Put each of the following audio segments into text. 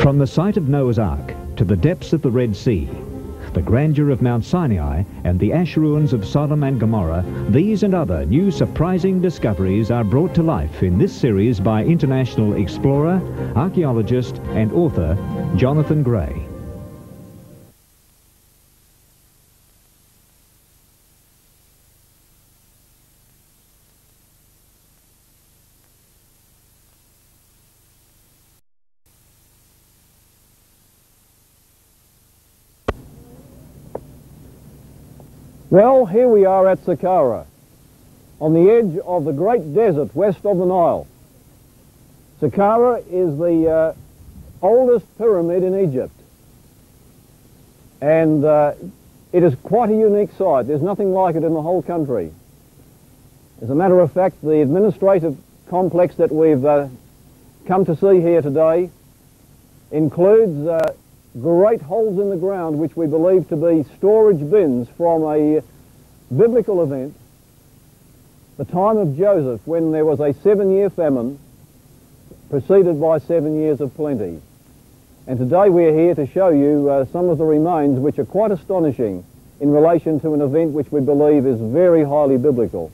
From the site of Noah's Ark to the depths of the Red Sea, the grandeur of Mount Sinai and the ash ruins of Sodom and Gomorrah, these and other new surprising discoveries are brought to life in this series by international explorer, archaeologist and author Jonathan Gray. Well, here we are at Saqqara, on the edge of the great desert west of the Nile. Saqqara is the uh, oldest pyramid in Egypt. And uh, it is quite a unique site. There's nothing like it in the whole country. As a matter of fact, the administrative complex that we've uh, come to see here today includes uh, great holes in the ground which we believe to be storage bins from a biblical event, the time of Joseph when there was a seven-year famine preceded by seven years of plenty. And today we're here to show you uh, some of the remains which are quite astonishing in relation to an event which we believe is very highly biblical.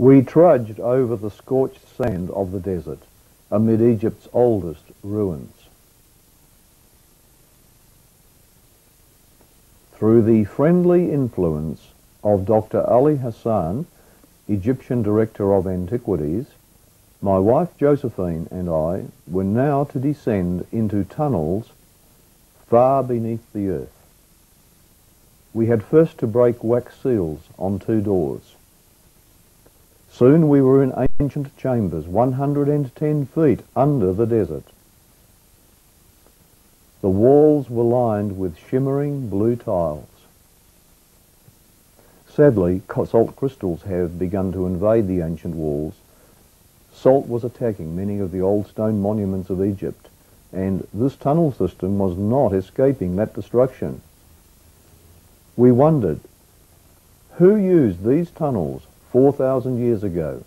We trudged over the scorched sand of the desert amid Egypt's oldest ruins. Through the friendly influence of Dr. Ali Hassan, Egyptian Director of Antiquities, my wife Josephine and I were now to descend into tunnels far beneath the earth. We had first to break wax seals on two doors. Soon we were in ancient chambers, 110 feet under the desert. The walls were lined with shimmering blue tiles. Sadly, salt crystals have begun to invade the ancient walls. Salt was attacking many of the old stone monuments of Egypt, and this tunnel system was not escaping that destruction. We wondered, who used these tunnels 4,000 years ago.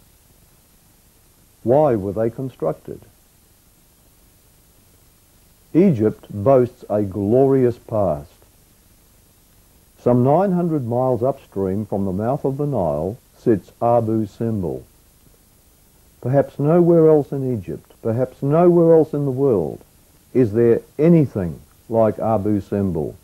Why were they constructed? Egypt boasts a glorious past. Some 900 miles upstream from the mouth of the Nile sits Abu Simbel. Perhaps nowhere else in Egypt, perhaps nowhere else in the world, is there anything like Abu Simbel.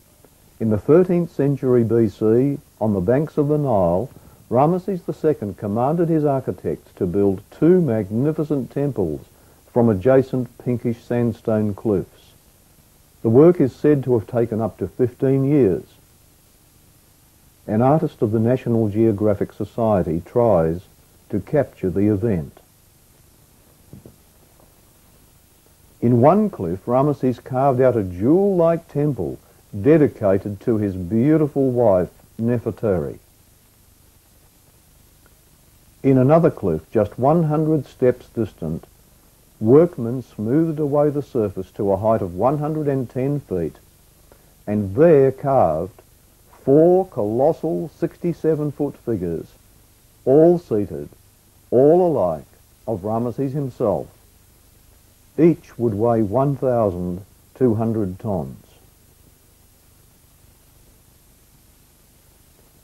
In the 13th century BC, on the banks of the Nile, Ramesses II commanded his architects to build two magnificent temples from adjacent pinkish sandstone cliffs. The work is said to have taken up to 15 years. An artist of the National Geographic Society tries to capture the event. In one cliff, Ramesses carved out a jewel-like temple dedicated to his beautiful wife, Nefertari. In another cliff, just 100 steps distant, workmen smoothed away the surface to a height of 110 feet and there carved four colossal 67-foot figures, all seated, all alike, of Ramesses himself. Each would weigh 1,200 tons.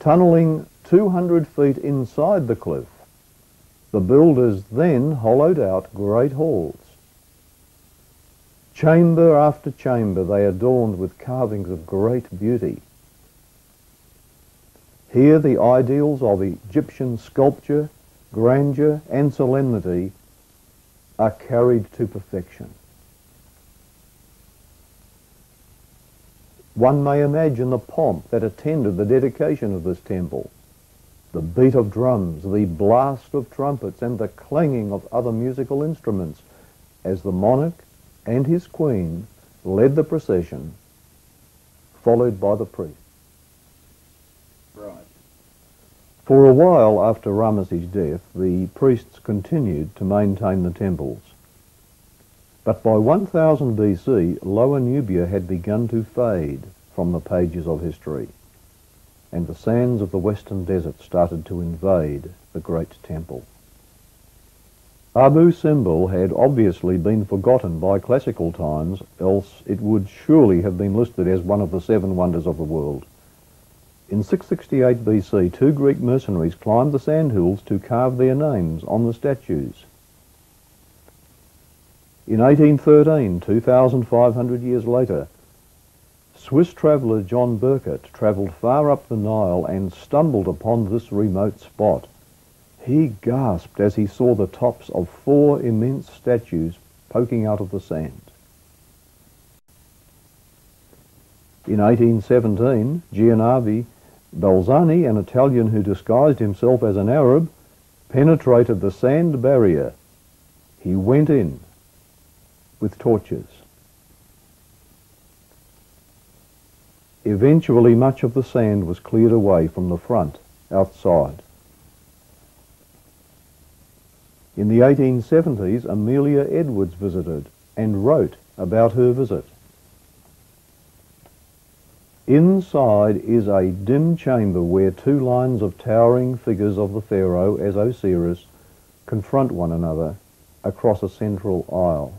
Tunnelling 200 feet inside the cliff, the builders then hollowed out great halls. Chamber after chamber they adorned with carvings of great beauty. Here the ideals of Egyptian sculpture, grandeur and solemnity are carried to perfection. One may imagine the pomp that attended the dedication of this temple the beat of drums, the blast of trumpets, and the clanging of other musical instruments as the monarch and his queen led the procession, followed by the priest. Right. For a while after Ramesses' death, the priests continued to maintain the temples. But by 1000 BC, Lower Nubia had begun to fade from the pages of history and the sands of the western desert started to invade the great temple. Abu Simbel had obviously been forgotten by classical times, else it would surely have been listed as one of the seven wonders of the world. In 668 BC, two Greek mercenaries climbed the sandhills to carve their names on the statues. In 1813, 2,500 years later, Swiss traveller John Burckhardt travelled far up the Nile and stumbled upon this remote spot. He gasped as he saw the tops of four immense statues poking out of the sand. In 1817, Giovanni Belzoni, an Italian who disguised himself as an Arab, penetrated the sand barrier. He went in with torches. Eventually, much of the sand was cleared away from the front, outside. In the 1870s, Amelia Edwards visited and wrote about her visit. Inside is a dim chamber where two lines of towering figures of the pharaoh as Osiris confront one another across a central aisle.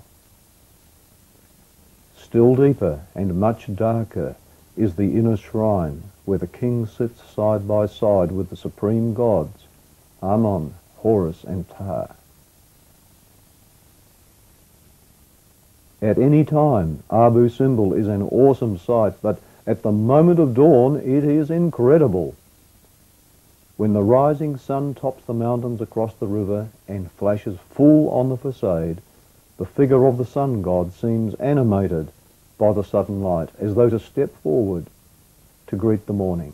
Still deeper and much darker is the inner shrine where the king sits side by side with the supreme gods, Amun, Horus and Ptah. At any time, Abu Simbel is an awesome sight, but at the moment of dawn, it is incredible. When the rising sun tops the mountains across the river and flashes full on the facade, the figure of the sun god seems animated by the sudden light, as though to step forward to greet the morning.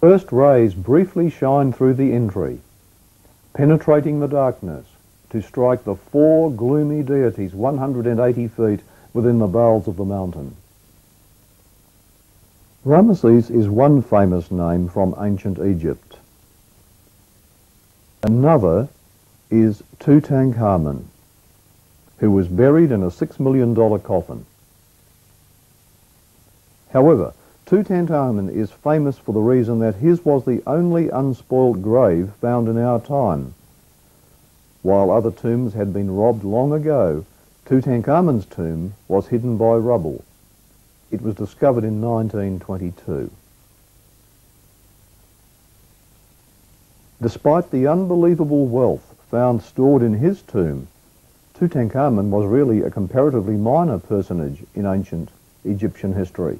First rays briefly shine through the entry, penetrating the darkness, to strike the four gloomy deities 180 feet within the bowels of the mountain. Ramesses is one famous name from ancient Egypt. Another is Tutankhamun, who was buried in a $6 million coffin. However, Tutankhamun is famous for the reason that his was the only unspoiled grave found in our time, while other tombs had been robbed long ago, Tutankhamun's tomb was hidden by rubble. It was discovered in 1922. Despite the unbelievable wealth found stored in his tomb, Tutankhamun was really a comparatively minor personage in ancient Egyptian history.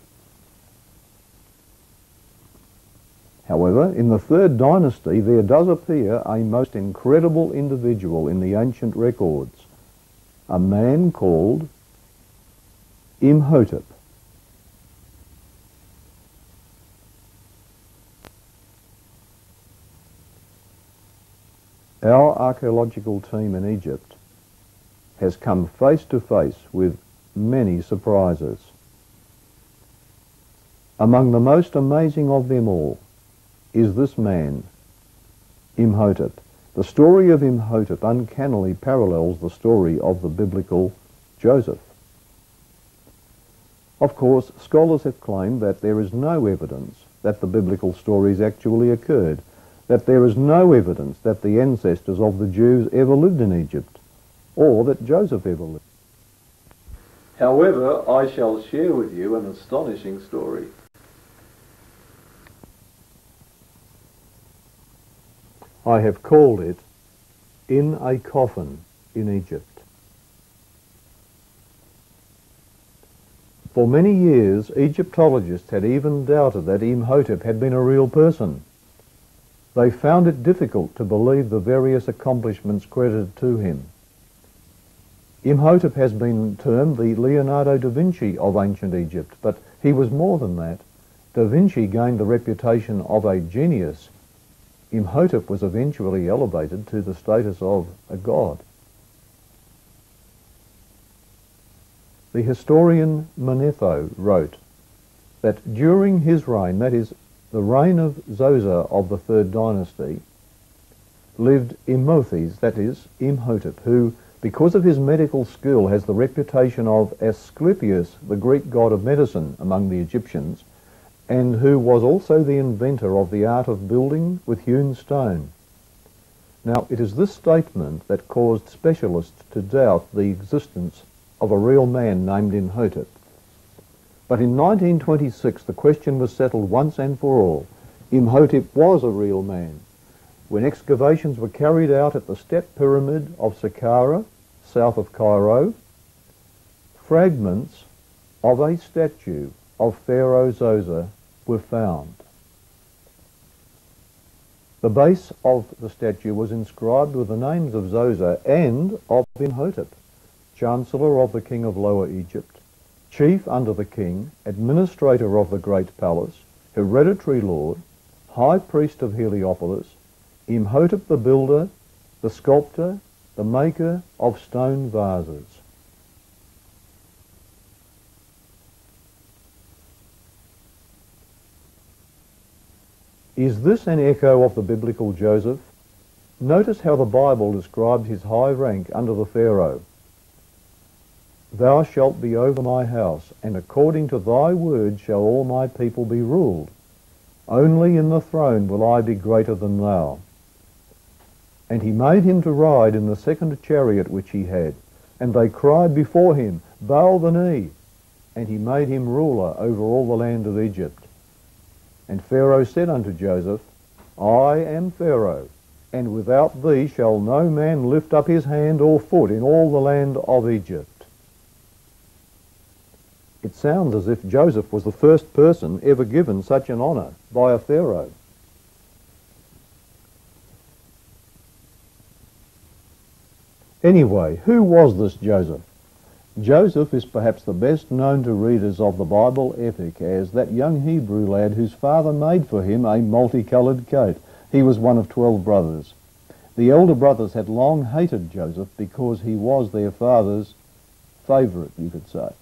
However, in the third dynasty, there does appear a most incredible individual in the ancient records, a man called Imhotep. Our archaeological team in Egypt has come face to face with many surprises. Among the most amazing of them all is this man, Imhotep. The story of Imhotep uncannily parallels the story of the biblical Joseph. Of course, scholars have claimed that there is no evidence that the biblical stories actually occurred, that there is no evidence that the ancestors of the Jews ever lived in Egypt, or that Joseph ever lived. However, I shall share with you an astonishing story. I have called it In a Coffin in Egypt. For many years, Egyptologists had even doubted that Imhotep had been a real person. They found it difficult to believe the various accomplishments credited to him. Imhotep has been termed the Leonardo da Vinci of ancient Egypt, but he was more than that. Da Vinci gained the reputation of a genius Imhotep was eventually elevated to the status of a god. The historian Manetho wrote that during his reign, that is, the reign of Zoser of the third dynasty, lived Imhotep, that is, Imhotep, who, because of his medical skill, has the reputation of Asclepius, the Greek god of medicine among the Egyptians, and who was also the inventor of the art of building with hewn stone. Now, it is this statement that caused specialists to doubt the existence of a real man named Imhotep. But in 1926, the question was settled once and for all. Imhotep was a real man. When excavations were carried out at the Step Pyramid of Saqqara, south of Cairo, fragments of a statue of Pharaoh Zoser were found. The base of the statue was inscribed with the names of Zoser and of Imhotep, Chancellor of the King of Lower Egypt, Chief under the King, Administrator of the Great Palace, Hereditary Lord, High Priest of Heliopolis, Imhotep the Builder, the Sculptor, the Maker of Stone Vases. Is this an echo of the biblical Joseph? Notice how the Bible describes his high rank under the Pharaoh. Thou shalt be over my house, and according to thy word shall all my people be ruled. Only in the throne will I be greater than thou. And he made him to ride in the second chariot which he had. And they cried before him, Bow the knee. And he made him ruler over all the land of Egypt. And Pharaoh said unto Joseph, I am Pharaoh, and without thee shall no man lift up his hand or foot in all the land of Egypt. It sounds as if Joseph was the first person ever given such an honour by a Pharaoh. Anyway, who was this Joseph? Joseph is perhaps the best known to readers of the Bible epic as that young Hebrew lad whose father made for him a multicoloured coat. He was one of twelve brothers. The elder brothers had long hated Joseph because he was their father's favourite, you could say.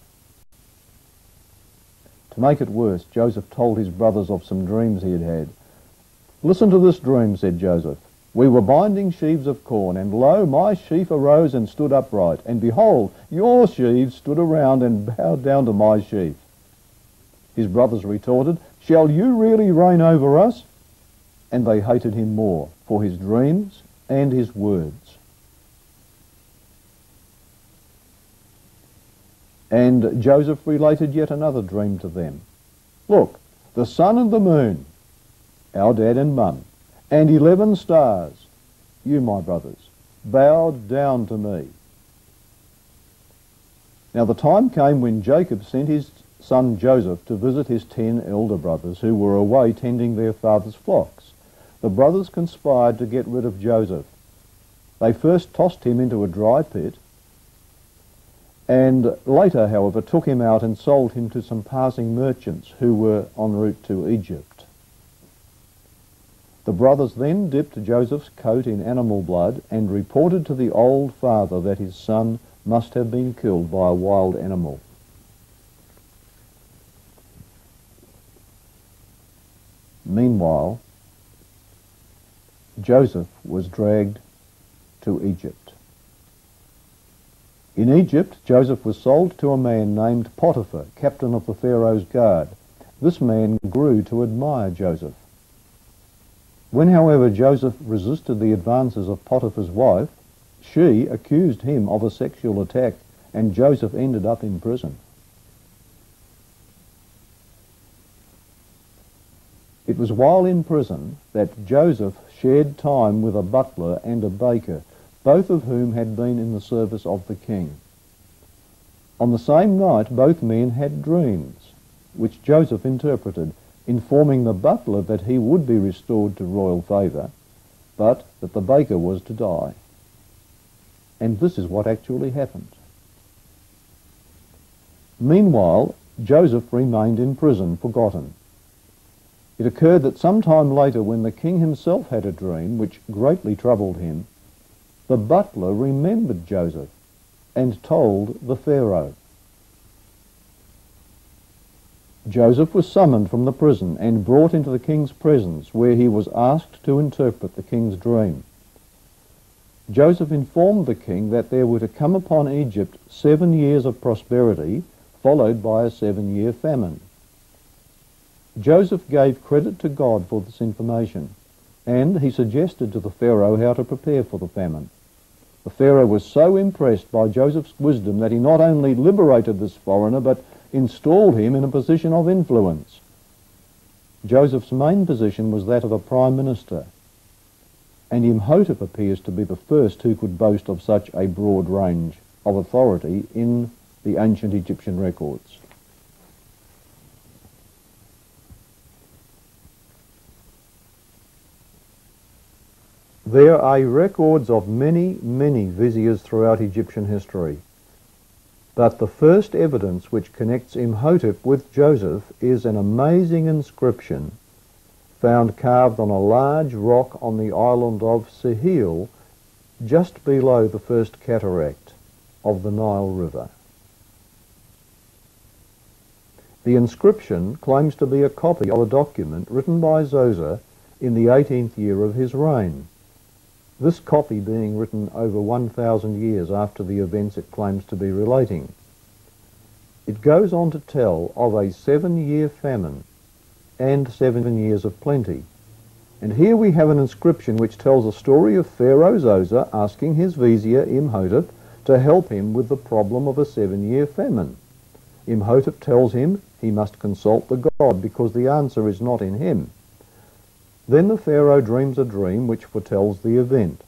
To make it worse, Joseph told his brothers of some dreams he had had. Listen to this dream, said Joseph. We were binding sheaves of corn, and lo, my sheaf arose and stood upright, and behold, your sheaves stood around and bowed down to my sheaf. His brothers retorted, Shall you really reign over us? And they hated him more for his dreams and his words. And Joseph related yet another dream to them. Look, the sun and the moon, our dad and mum, and eleven stars, you, my brothers, bowed down to me. Now the time came when Jacob sent his son Joseph to visit his ten elder brothers who were away tending their father's flocks. The brothers conspired to get rid of Joseph. They first tossed him into a dry pit, and later, however, took him out and sold him to some passing merchants who were en route to Egypt. The brothers then dipped Joseph's coat in animal blood and reported to the old father that his son must have been killed by a wild animal. Meanwhile, Joseph was dragged to Egypt. In Egypt, Joseph was sold to a man named Potiphar, captain of the Pharaoh's guard. This man grew to admire Joseph. When, however, Joseph resisted the advances of Potiphar's wife, she accused him of a sexual attack and Joseph ended up in prison. It was while in prison that Joseph shared time with a butler and a baker, both of whom had been in the service of the king. On the same night, both men had dreams, which Joseph interpreted, informing the butler that he would be restored to royal favour, but that the baker was to die. And this is what actually happened. Meanwhile, Joseph remained in prison, forgotten. It occurred that some time later, when the king himself had a dream which greatly troubled him, the butler remembered Joseph and told the Pharaoh. Joseph was summoned from the prison and brought into the king's presence, where he was asked to interpret the king's dream. Joseph informed the king that there were to come upon Egypt seven years of prosperity, followed by a seven-year famine. Joseph gave credit to God for this information, and he suggested to the Pharaoh how to prepare for the famine. The Pharaoh was so impressed by Joseph's wisdom that he not only liberated this foreigner, but installed him in a position of influence. Joseph's main position was that of a prime minister, and Imhotep appears to be the first who could boast of such a broad range of authority in the ancient Egyptian records. There are records of many, many viziers throughout Egyptian history. But the first evidence which connects Imhotep with Joseph is an amazing inscription found carved on a large rock on the island of Sehel, just below the first cataract of the Nile River. The inscription claims to be a copy of a document written by Zoser in the 18th year of his reign. This copy being written over 1,000 years after the events it claims to be relating. It goes on to tell of a seven-year famine and seven years of plenty. And here we have an inscription which tells a story of Pharaoh Zoser asking his vizier Imhotep to help him with the problem of a seven-year famine. Imhotep tells him he must consult the god because the answer is not in him. Then the Pharaoh dreams a dream which foretells the event.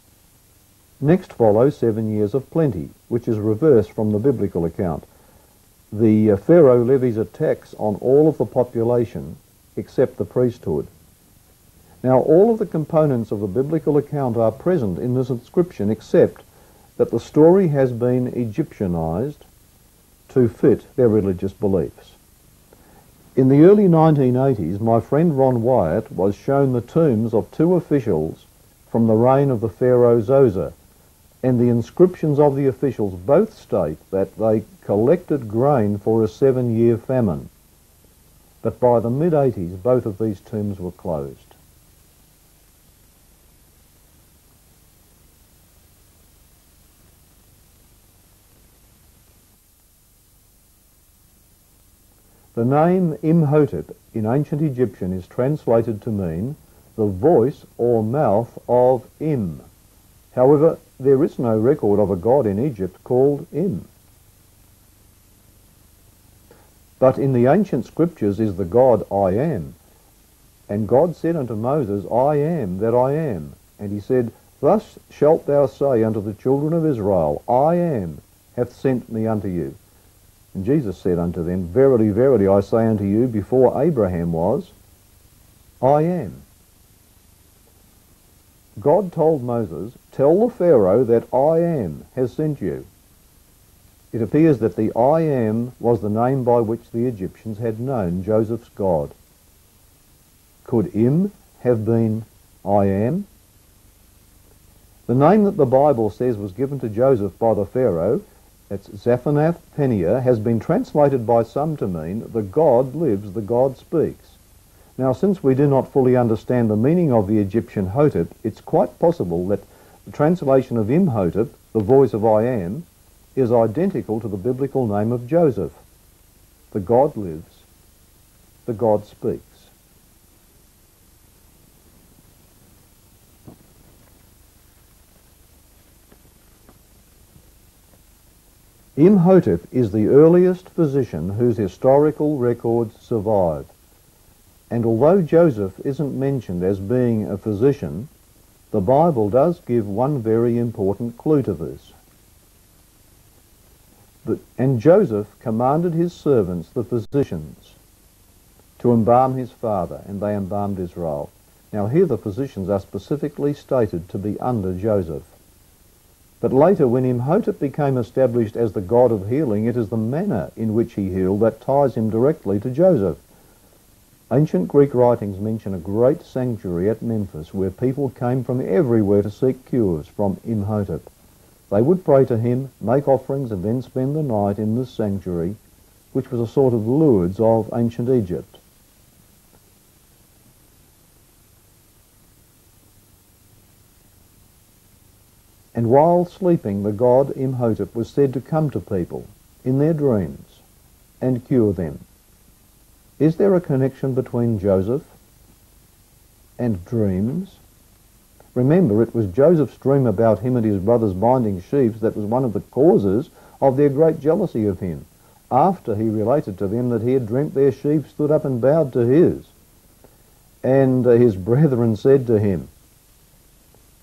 Next follow seven years of plenty, which is reversed from the biblical account. The uh, Pharaoh levies a tax on all of the population except the priesthood. Now all of the components of the biblical account are present in this inscription except that the story has been Egyptianized to fit their religious beliefs. In the early 1980s, my friend Ron Wyatt was shown the tombs of two officials from the reign of the Pharaoh Zoser, and the inscriptions of the officials both state that they collected grain for a seven-year famine. But by the mid-80s, both of these tombs were closed. The name Imhotep in ancient Egyptian is translated to mean the voice or mouth of Im. However, there is no record of a god in Egypt called Im. But in the ancient scriptures is the God I am. And God said unto Moses, I am that I am. And he said, Thus shalt thou say unto the children of Israel, I am hath sent me unto you. And Jesus said unto them, Verily, verily, I say unto you, before Abraham was, I am. God told Moses, Tell the Pharaoh that I am has sent you. It appears that the I am was the name by which the Egyptians had known Joseph's God. Could Im have been I am? The name that the Bible says was given to Joseph by the Pharaoh that's Zaphanath Paneah, has been translated by some to mean the God lives, the God speaks. Now, since we do not fully understand the meaning of the Egyptian Hotep, it's quite possible that the translation of Imhotep, the voice of I am, is identical to the biblical name of Joseph. The God lives, the God speaks. Imhotep is the earliest physician whose historical records survive. And although Joseph isn't mentioned as being a physician, the Bible does give one very important clue to this. and Joseph commanded his servants, the physicians, to embalm his father, and they embalmed Israel. Now here the physicians are specifically stated to be under Joseph. But later, when Imhotep became established as the god of healing, it is the manner in which he healed that ties him directly to Joseph. Ancient Greek writings mention a great sanctuary at Memphis where people came from everywhere to seek cures from Imhotep. They would pray to him, make offerings, and then spend the night in this sanctuary, which was a sort of Lourdes of ancient Egypt. And while sleeping, the god Imhotep was said to come to people in their dreams and cure them. Is there a connection between Joseph and dreams? Remember, it was Joseph's dream about him and his brothers binding sheaves that was one of the causes of their great jealousy of him, after he related to them that he had dreamt their sheep stood up and bowed to his. And his brethren said to him,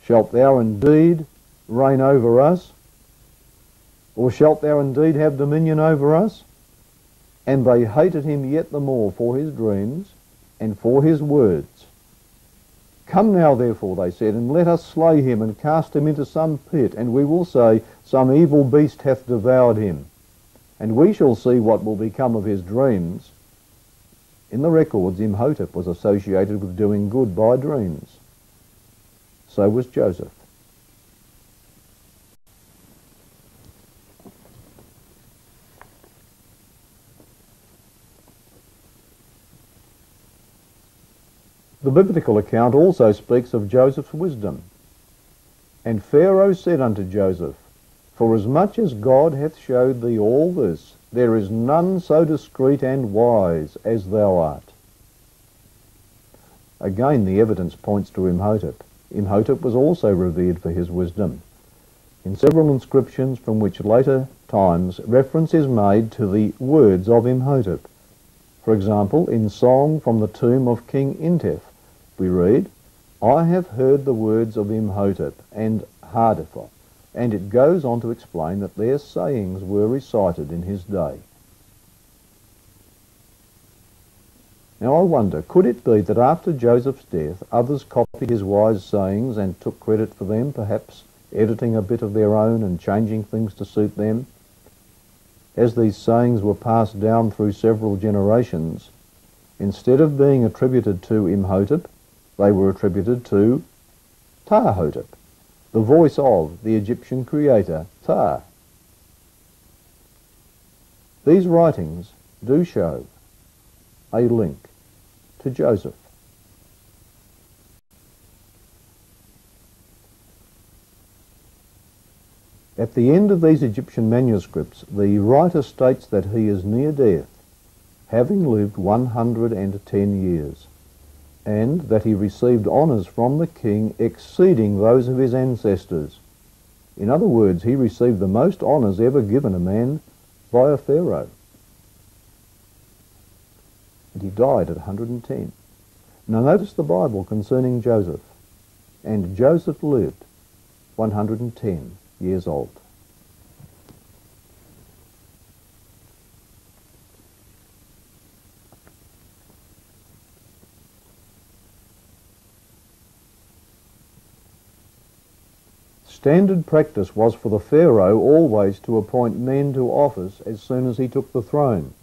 Shalt thou indeed reign over us? Or shalt thou indeed have dominion over us? And they hated him yet the more for his dreams and for his words. Come now, therefore, they said, and let us slay him and cast him into some pit, and we will say, Some evil beast hath devoured him. And we shall see what will become of his dreams. In the records, Imhotep was associated with doing good by dreams. So was Joseph. The biblical account also speaks of Joseph's wisdom. And Pharaoh said unto Joseph, Forasmuch as God hath showed thee all this, there is none so discreet and wise as thou art. Again, the evidence points to Imhotep. Imhotep was also revered for his wisdom. In several inscriptions from which later times reference is made to the words of Imhotep. For example, in Song from the tomb of King Intef, we read, I have heard the words of Imhotep and Hardefa, and it goes on to explain that their sayings were recited in his day. Now I wonder, could it be that after Joseph's death, others copied his wise sayings and took credit for them, perhaps editing a bit of their own and changing things to suit them? As these sayings were passed down through several generations, instead of being attributed to Imhotep, they were attributed to Ptahhotep, the voice of the Egyptian creator Ptah. These writings do show a link to Joseph. At the end of these Egyptian manuscripts, the writer states that he is near death, having lived 110 years and that he received honours from the king exceeding those of his ancestors. In other words, he received the most honours ever given a man by a pharaoh. And he died at 110. Now notice the Bible concerning Joseph. And Joseph lived 110 years old. Standard practice was for the Pharaoh always to appoint men to office as soon as he took the throne,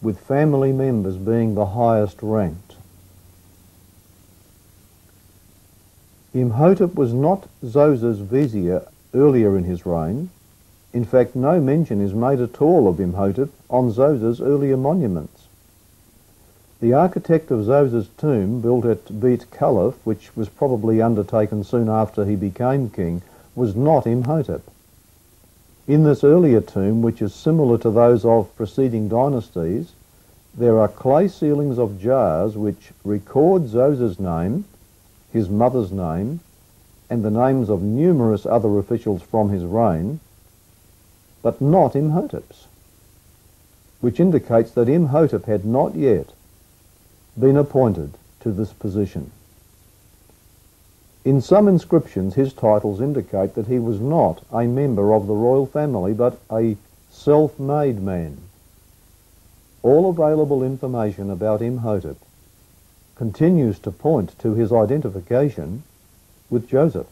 with family members being the highest ranked. Imhotep was not Zoser's vizier earlier in his reign. In fact, no mention is made at all of Imhotep on Zoser's earlier monuments. The architect of Zoser's tomb, built at Beit Khalaf, which was probably undertaken soon after he became king, was not Imhotep. In this earlier tomb, which is similar to those of preceding dynasties, there are clay sealings of jars which record Zoser's name, his mother's name, and the names of numerous other officials from his reign, but not Imhotep's, which indicates that Imhotep had not yet been appointed to this position. In some inscriptions, his titles indicate that he was not a member of the royal family, but a self-made man. All available information about Imhotep continues to point to his identification with Joseph.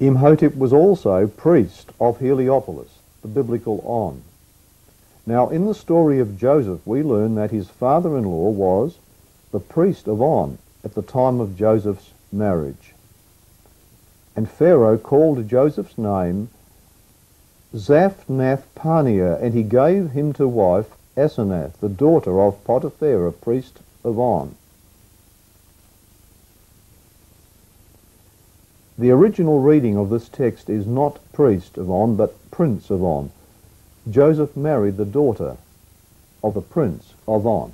Imhotep was also priest of Heliopolis, the biblical On. Now, in the story of Joseph, we learn that his father-in-law was the priest of On at the time of Joseph's marriage. And Pharaoh called Joseph's name Zaphnath-Paaneah, and he gave him to wife Asenath, the daughter of Potipherah, priest of On. The original reading of this text is not priest of On, but prince of On. Joseph married the daughter of the prince of On.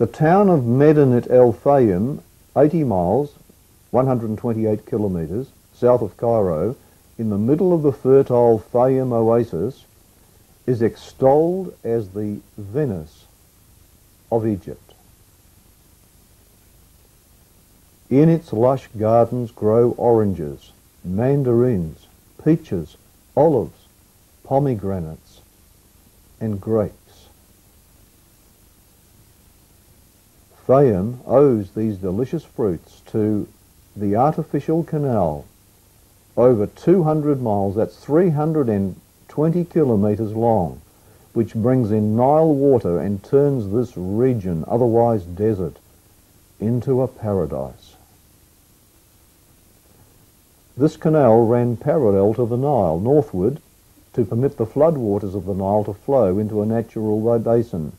The town of Medinet El Fayum, 80 miles, 128 kilometres, south of Cairo, in the middle of the fertile Fayum oasis, is extolled as the Venice of Egypt. In its lush gardens grow oranges, mandarins, peaches, olives, pomegranates, and grapes. Fayum owes these delicious fruits to the artificial canal over 200 miles, that's 320 kilometres long, which brings in Nile water and turns this region, otherwise desert, into a paradise. This canal ran parallel to the Nile, northward, to permit the floodwaters of the Nile to flow into a natural basin.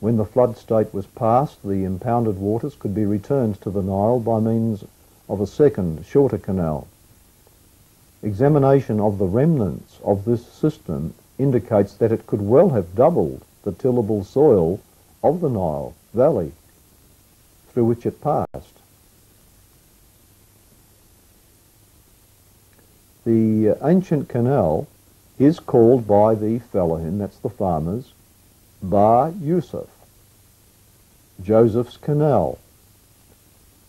When the flood state was passed, the impounded waters could be returned to the Nile by means of a second, shorter canal. Examination of the remnants of this system indicates that it could well have doubled the tillable soil of the Nile Valley through which it passed. The uh, ancient canal is called by the Fellahin, that's the farmers, Bahr Yusuf, Joseph's Canal.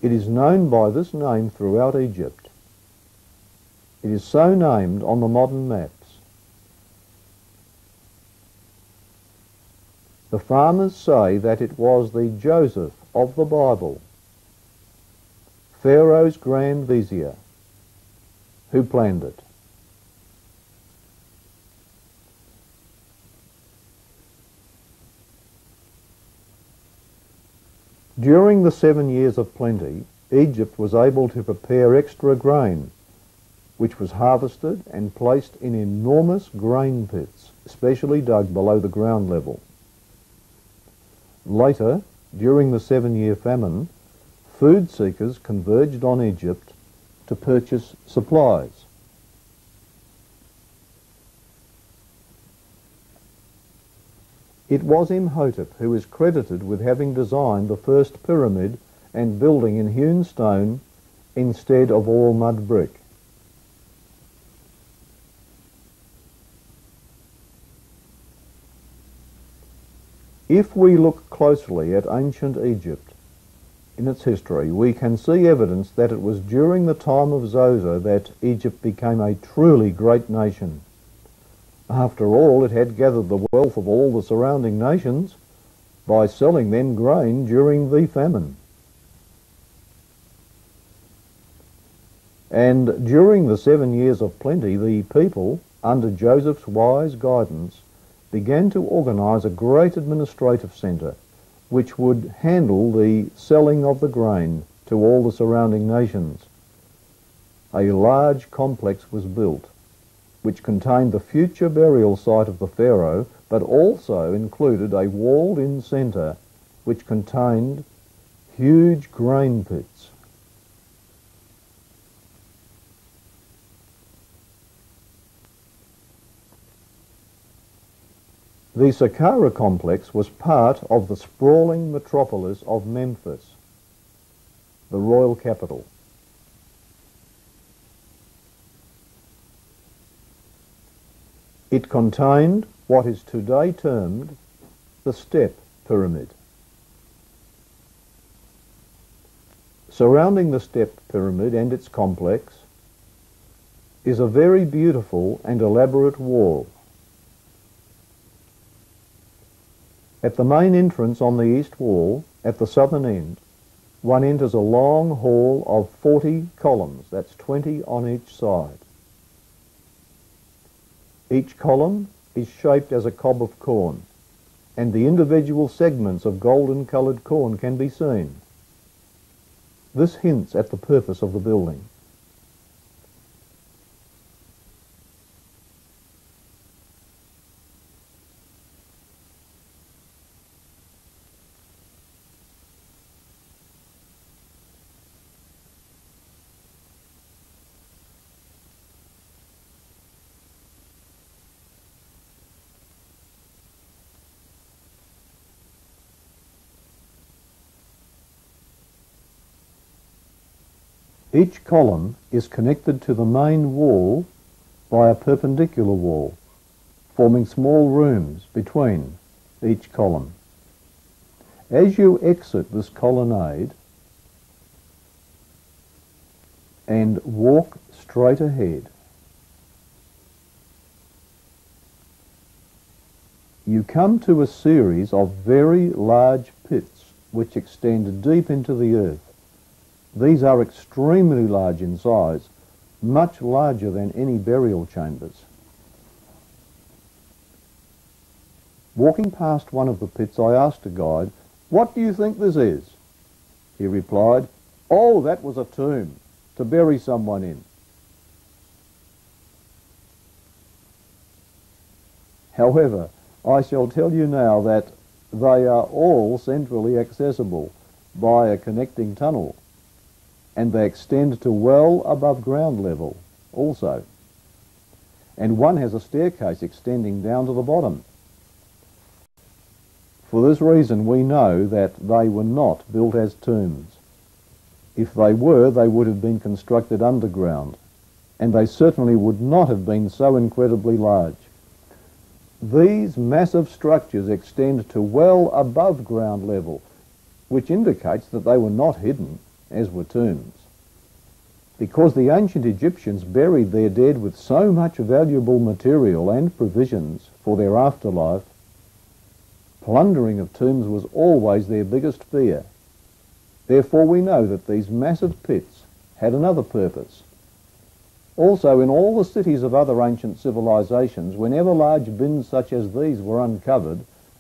It is known by this name throughout Egypt. It is so named on the modern maps. The farmers say that it was the Joseph of the Bible, Pharaoh's grand vizier, who planned it. During the seven years of plenty, Egypt was able to prepare extra grain, which was harvested and placed in enormous grain pits, specially dug below the ground level. Later, during the seven-year famine, food seekers converged on Egypt to purchase supplies. It was Imhotep who is credited with having designed the first pyramid and building in hewn stone instead of all mud brick. If we look closely at ancient Egypt in its history, we can see evidence that it was during the time of Zoser that Egypt became a truly great nation. After all, it had gathered the wealth of all the surrounding nations by selling them grain during the famine. And during the seven years of plenty, the people, under Joseph's wise guidance, began to organise a great administrative centre which would handle the selling of the grain to all the surrounding nations. A large complex was built which contained the future burial site of the pharaoh, but also included a walled-in centre which contained huge grain pits. The Saqqara complex was part of the sprawling metropolis of Memphis, the royal capital. It contained what is today termed the step pyramid. Surrounding the step pyramid and its complex is a very beautiful and elaborate wall. At the main entrance on the east wall, at the southern end, one enters a long hall of 40 columns, that's 20 on each side. Each column is shaped as a cob of corn, and the individual segments of golden coloured corn can be seen. This hints at the purpose of the building. Each column is connected to the main wall by a perpendicular wall, forming small rooms between each column. As you exit this colonnade and walk straight ahead, you come to a series of very large pits which extend deep into the earth. These are extremely large in size, much larger than any burial chambers. Walking past one of the pits, I asked a guide, What do you think this is? He replied, Oh, that was a tomb to bury someone in. However, I shall tell you now that they are all centrally accessible by a connecting tunnel and they extend to well above ground level also. And one has a staircase extending down to the bottom. For this reason we know that they were not built as tombs. If they were, they would have been constructed underground, and they certainly would not have been so incredibly large. These massive structures extend to well above ground level, which indicates that they were not hidden, as were tombs. Because the ancient Egyptians buried their dead with so much valuable material and provisions for their afterlife, plundering of tombs was always their biggest fear. Therefore we know that these massive pits had another purpose. Also, in all the cities of other ancient civilizations, whenever large bins such as these were uncovered,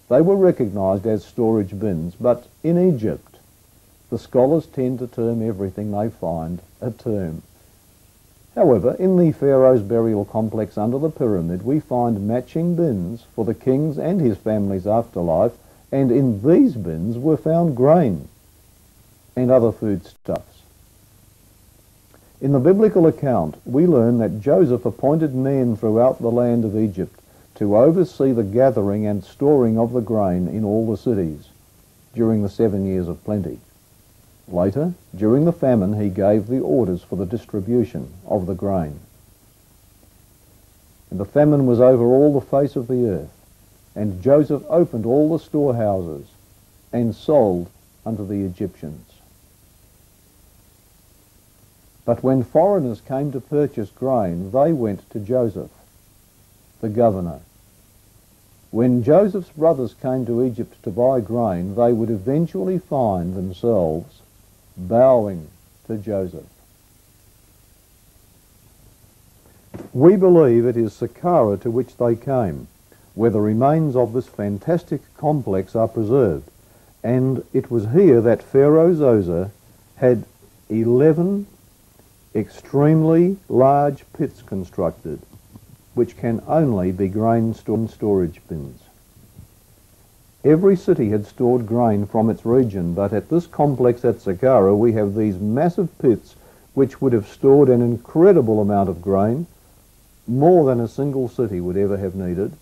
they were recognized as storage bins. But in Egypt, the scholars tend to term everything they find a tomb. However, in the Pharaoh's burial complex under the pyramid, we find matching bins for the king's and his family's afterlife, and in these bins were found grain and other foodstuffs. In the biblical account, we learn that Joseph appointed men throughout the land of Egypt to oversee the gathering and storing of the grain in all the cities during the seven years of plenty. Later, during the famine, he gave the orders for the distribution of the grain. And the famine was over all the face of the earth, and Joseph opened all the storehouses and sold unto the Egyptians. But when foreigners came to purchase grain, they went to Joseph, the governor. When Joseph's brothers came to Egypt to buy grain, they would eventually find themselves bowing to Joseph. We believe it is Saqqara to which they came, where the remains of this fantastic complex are preserved. And it was here that Pharaoh Zoser had 11 extremely large pits constructed, which can only be grain storage bins. Every city had stored grain from its region, but at this complex at Saqqara we have these massive pits which would have stored an incredible amount of grain, more than a single city would ever have needed.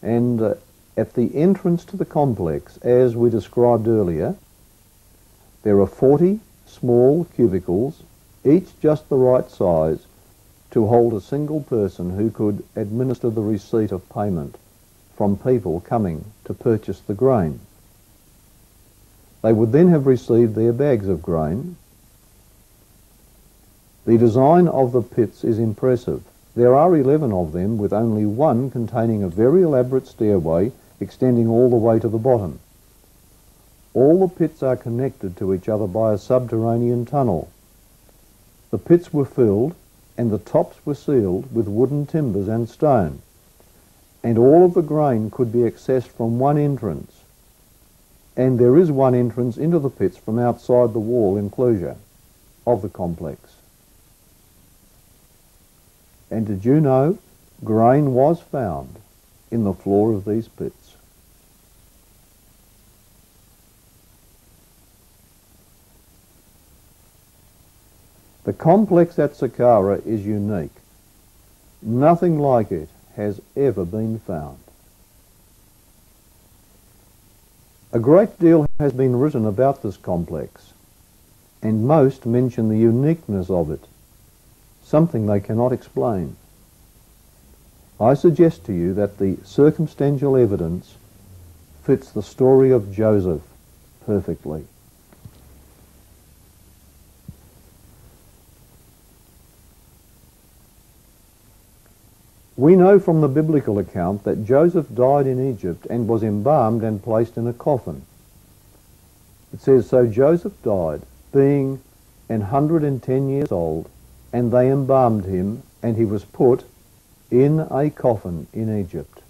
And uh, at the entrance to the complex, as we described earlier, there are 40 small cubicles, each just the right size, to hold a single person who could administer the receipt of payment from people coming to purchase the grain. They would then have received their bags of grain. The design of the pits is impressive. There are 11 of them, with only one containing a very elaborate stairway extending all the way to the bottom. All the pits are connected to each other by a subterranean tunnel. The pits were filled and the tops were sealed with wooden timbers and stone, and all of the grain could be accessed from one entrance. And there is one entrance into the pits from outside the wall enclosure of the complex. And did you know grain was found in the floor of these pits? The complex at Saqqara is unique. Nothing like it has ever been found. A great deal has been written about this complex, and most mention the uniqueness of it, something they cannot explain. I suggest to you that the circumstantial evidence fits the story of Joseph perfectly. We know from the biblical account that Joseph died in Egypt and was embalmed and placed in a coffin. It says, So Joseph died, being an hundred and ten years old, and they embalmed him, and he was put in a coffin in Egypt.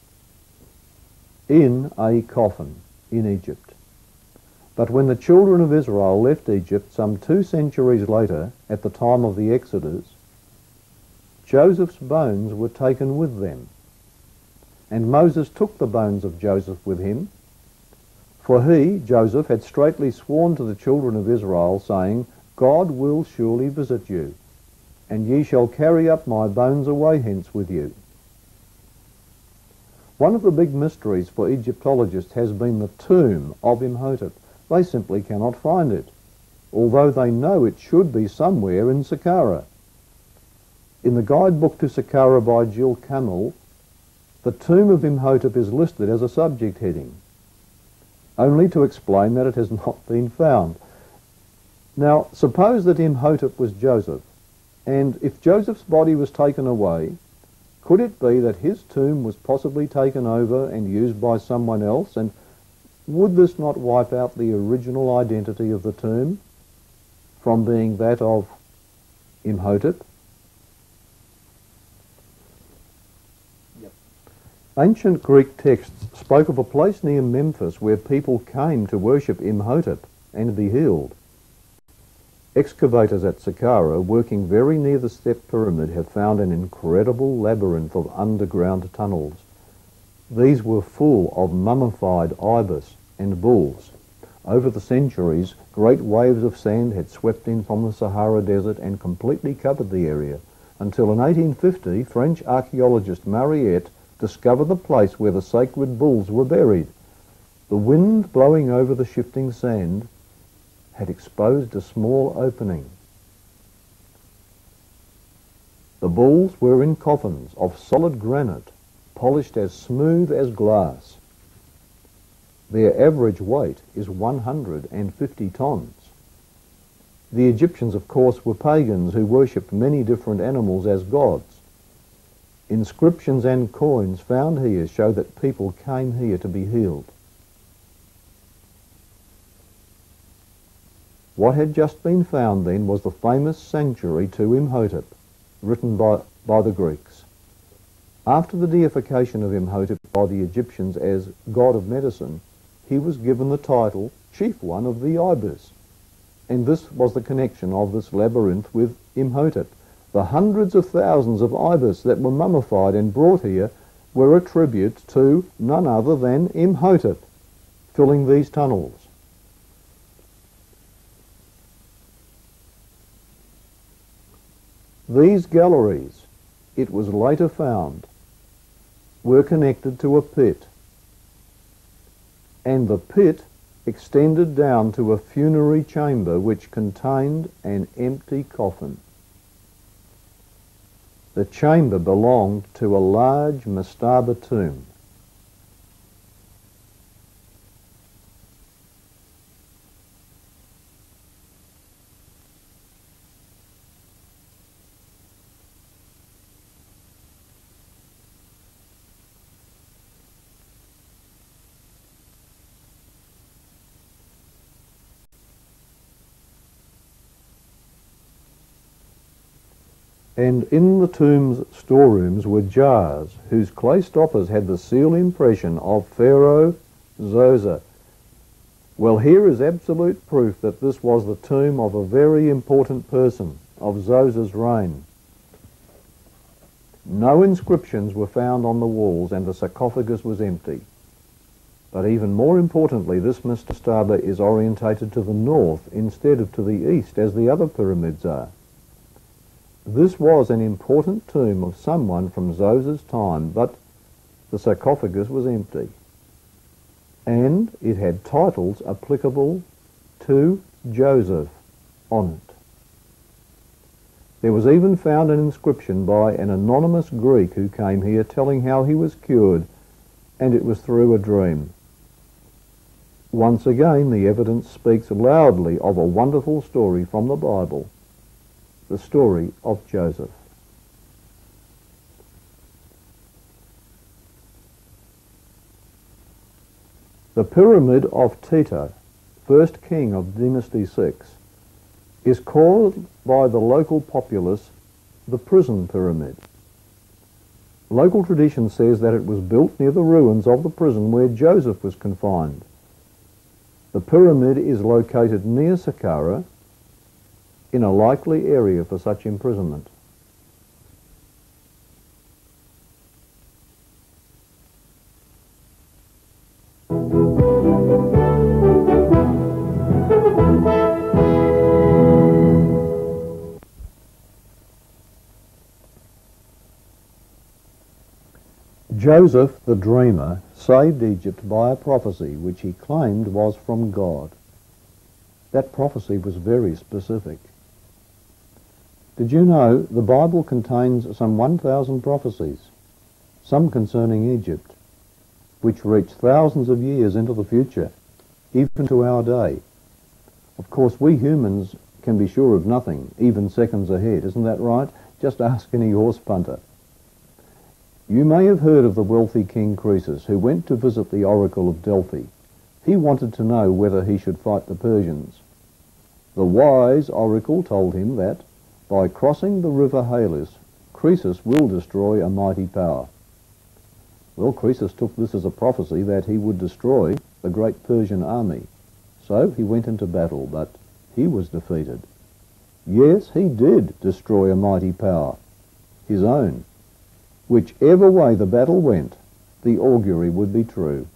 In a coffin in Egypt. But when the children of Israel left Egypt some two centuries later, at the time of the Exodus, Joseph's bones were taken with them. And Moses took the bones of Joseph with him, for he, Joseph, had straitly sworn to the children of Israel, saying, God will surely visit you, and ye shall carry up my bones away hence with you. One of the big mysteries for Egyptologists has been the tomb of Imhotep. They simply cannot find it, although they know it should be somewhere in Saqqara. In the guidebook to Saqqara by Jill Kamil, the tomb of Imhotep is listed as a subject heading, only to explain that it has not been found. Now, suppose that Imhotep was Joseph, and if Joseph's body was taken away, could it be that his tomb was possibly taken over and used by someone else, and would this not wipe out the original identity of the tomb from being that of Imhotep? Ancient Greek texts spoke of a place near Memphis where people came to worship Imhotep and be healed. Excavators at Saqqara, working very near the Step Pyramid, have found an incredible labyrinth of underground tunnels. These were full of mummified ibis and bulls. Over the centuries, great waves of sand had swept in from the Sahara Desert and completely covered the area, until in 1850 French archaeologist Mariette discover the place where the sacred bulls were buried. The wind blowing over the shifting sand had exposed a small opening. The bulls were in coffins of solid granite, polished as smooth as glass. Their average weight is 150 tons. The Egyptians, of course, were pagans who worshipped many different animals as gods. Inscriptions and coins found here show that people came here to be healed. What had just been found then was the famous sanctuary to Imhotep, written by, by the Greeks. After the deification of Imhotep by the Egyptians as god of medicine, he was given the title chief one of the Ibis. And this was the connection of this labyrinth with Imhotep. The hundreds of thousands of ibis that were mummified and brought here were a tribute to none other than Imhotep filling these tunnels. These galleries, it was later found, were connected to a pit, and the pit extended down to a funerary chamber which contained an empty coffin. The chamber belonged to a large mastaba tomb. And in the tomb's storerooms were jars whose clay stoppers had the seal impression of Pharaoh Zoser. Well, here is absolute proof that this was the tomb of a very important person of Zoser's reign. No inscriptions were found on the walls and the sarcophagus was empty. But even more importantly, this Mr. mastaba is orientated to the north instead of to the east as the other pyramids are. This was an important tomb of someone from Zoser's time, but the sarcophagus was empty. And it had titles applicable to Joseph, on it. There was even found an inscription by an anonymous Greek who came here telling how he was cured, and it was through a dream. Once again, the evidence speaks loudly of a wonderful story from the Bible, the story of Joseph. The Pyramid of Teti, first king of Dynasty 6, is called by the local populace the prison pyramid. Local tradition says that it was built near the ruins of the prison where Joseph was confined. The pyramid is located near Saqqara in a likely area for such imprisonment. Joseph the dreamer saved Egypt by a prophecy which he claimed was from God. That prophecy was very specific. Did you know the Bible contains some 1,000 prophecies, some concerning Egypt, which reach thousands of years into the future, even to our day? Of course, we humans can be sure of nothing, even seconds ahead, isn't that right? Just ask any horse punter. You may have heard of the wealthy King Croesus, who went to visit the oracle of Delphi. He wanted to know whether he should fight the Persians. The wise oracle told him that, by crossing the river Halys, Croesus will destroy a mighty power. Well, Croesus took this as a prophecy that he would destroy the great Persian army. So he went into battle, but he was defeated. Yes, he did destroy a mighty power, his own. Whichever way the battle went, the augury would be true.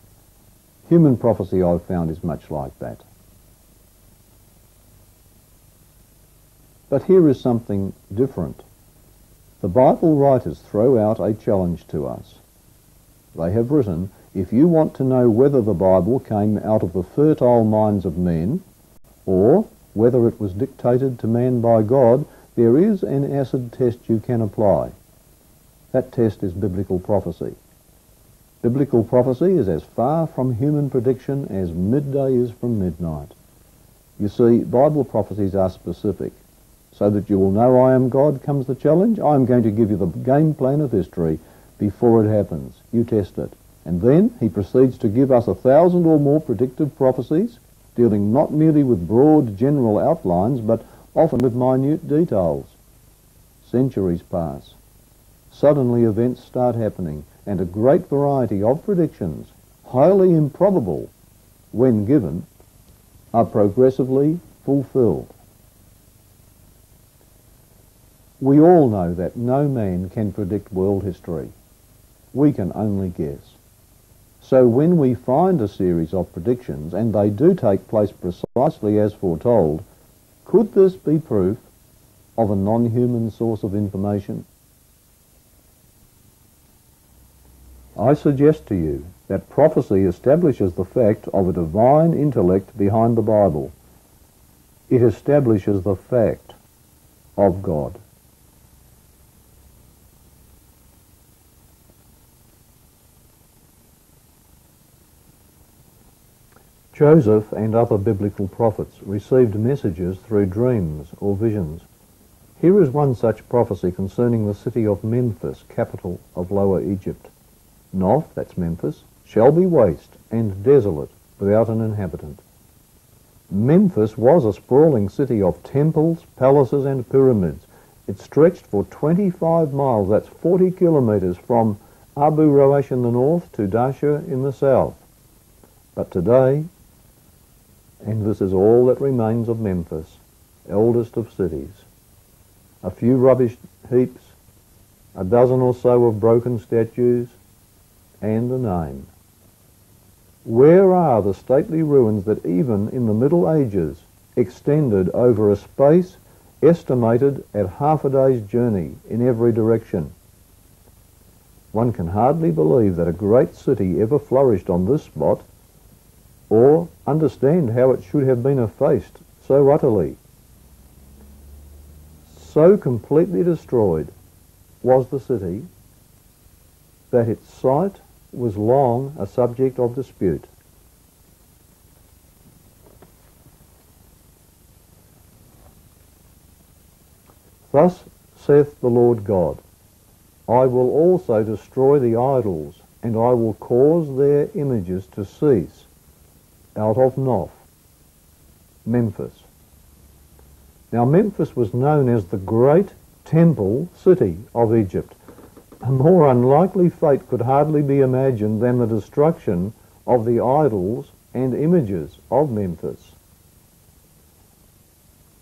Human prophecy, I've found, is much like that. But here is something different. The Bible writers throw out a challenge to us. They have written, if you want to know whether the Bible came out of the fertile minds of men, or whether it was dictated to man by God, there is an acid test you can apply. That test is biblical prophecy. Biblical prophecy is as far from human prediction as midday is from midnight. You see, Bible prophecies are specific. So that you will know I am God comes the challenge. I'm going to give you the game plan of history before it happens. You test it. And then he proceeds to give us a thousand or more predictive prophecies, dealing not merely with broad general outlines, but often with minute details. Centuries pass. Suddenly events start happening, and a great variety of predictions, highly improbable when given, are progressively fulfilled. We all know that no man can predict world history. We can only guess. So when we find a series of predictions, and they do take place precisely as foretold, could this be proof of a non-human source of information? I suggest to you that prophecy establishes the fact of a divine intellect behind the Bible. It establishes the fact of God. Joseph and other biblical prophets received messages through dreams or visions. Here is one such prophecy concerning the city of Memphis, capital of Lower Egypt. Noph, that's Memphis, shall be waste and desolate without an inhabitant. Memphis was a sprawling city of temples, palaces and pyramids. It stretched for 25 miles, that's 40 kilometres, from Abu Roash in the north to Dashur in the south. But today, and this is all that remains of Memphis, eldest of cities, a few rubbish heaps, a dozen or so of broken statues, and a name. Where are the stately ruins that even in the Middle Ages extended over a space estimated at half a day's journey in every direction? One can hardly believe that a great city ever flourished on this spot or understand how it should have been effaced so utterly. so completely destroyed was the city that its site was long a subject of dispute. Thus saith the Lord God, I will also destroy the idols, and I will cause their images to cease out of Noph, Memphis. Now Memphis was known as the great temple city of Egypt. A more unlikely fate could hardly be imagined than the destruction of the idols and images of Memphis.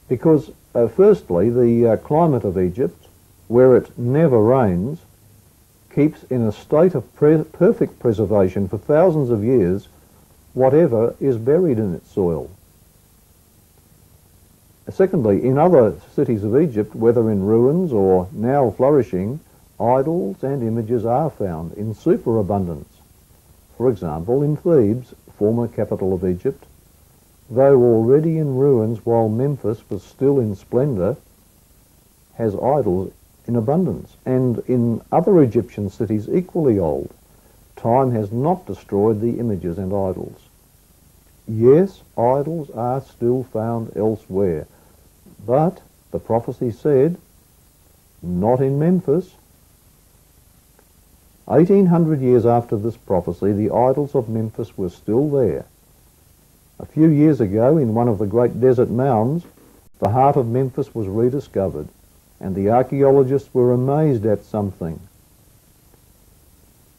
Because, uh, firstly, the uh, climate of Egypt, where it never rains, keeps in a state of pre perfect preservation for thousands of years whatever is buried in its soil. Secondly, in other cities of Egypt, whether in ruins or now flourishing, idols and images are found in superabundance. For example, in Thebes, former capital of Egypt, though already in ruins while Memphis was still in splendour, has idols in abundance. And in other Egyptian cities equally old, time has not destroyed the images and idols. Yes, idols are still found elsewhere, but the prophecy said, not in Memphis. 1800 years after this prophecy, the idols of Memphis were still there. A few years ago, in one of the great desert mounds, the heart of Memphis was rediscovered, and the archaeologists were amazed at something.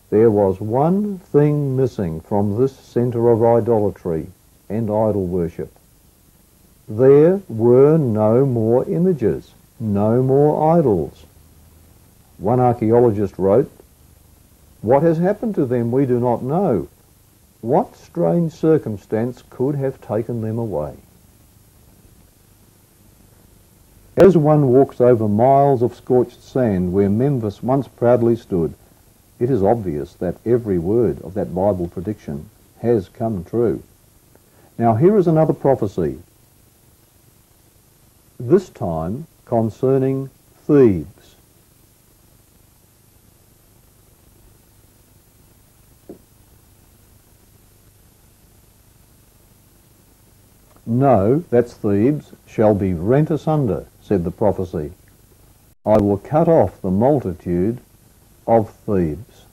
There was one thing missing from this centre of idolatry and idol worship. There were no more images, no more idols. One archaeologist wrote, What has happened to them we do not know. What strange circumstance could have taken them away? As one walks over miles of scorched sand where Memphis once proudly stood, it is obvious that every word of that Bible prediction has come true. Now here is another prophecy, this time concerning Thebes. No, that's Thebes, shall be rent asunder, said the prophecy. I will cut off the multitude of Thebes.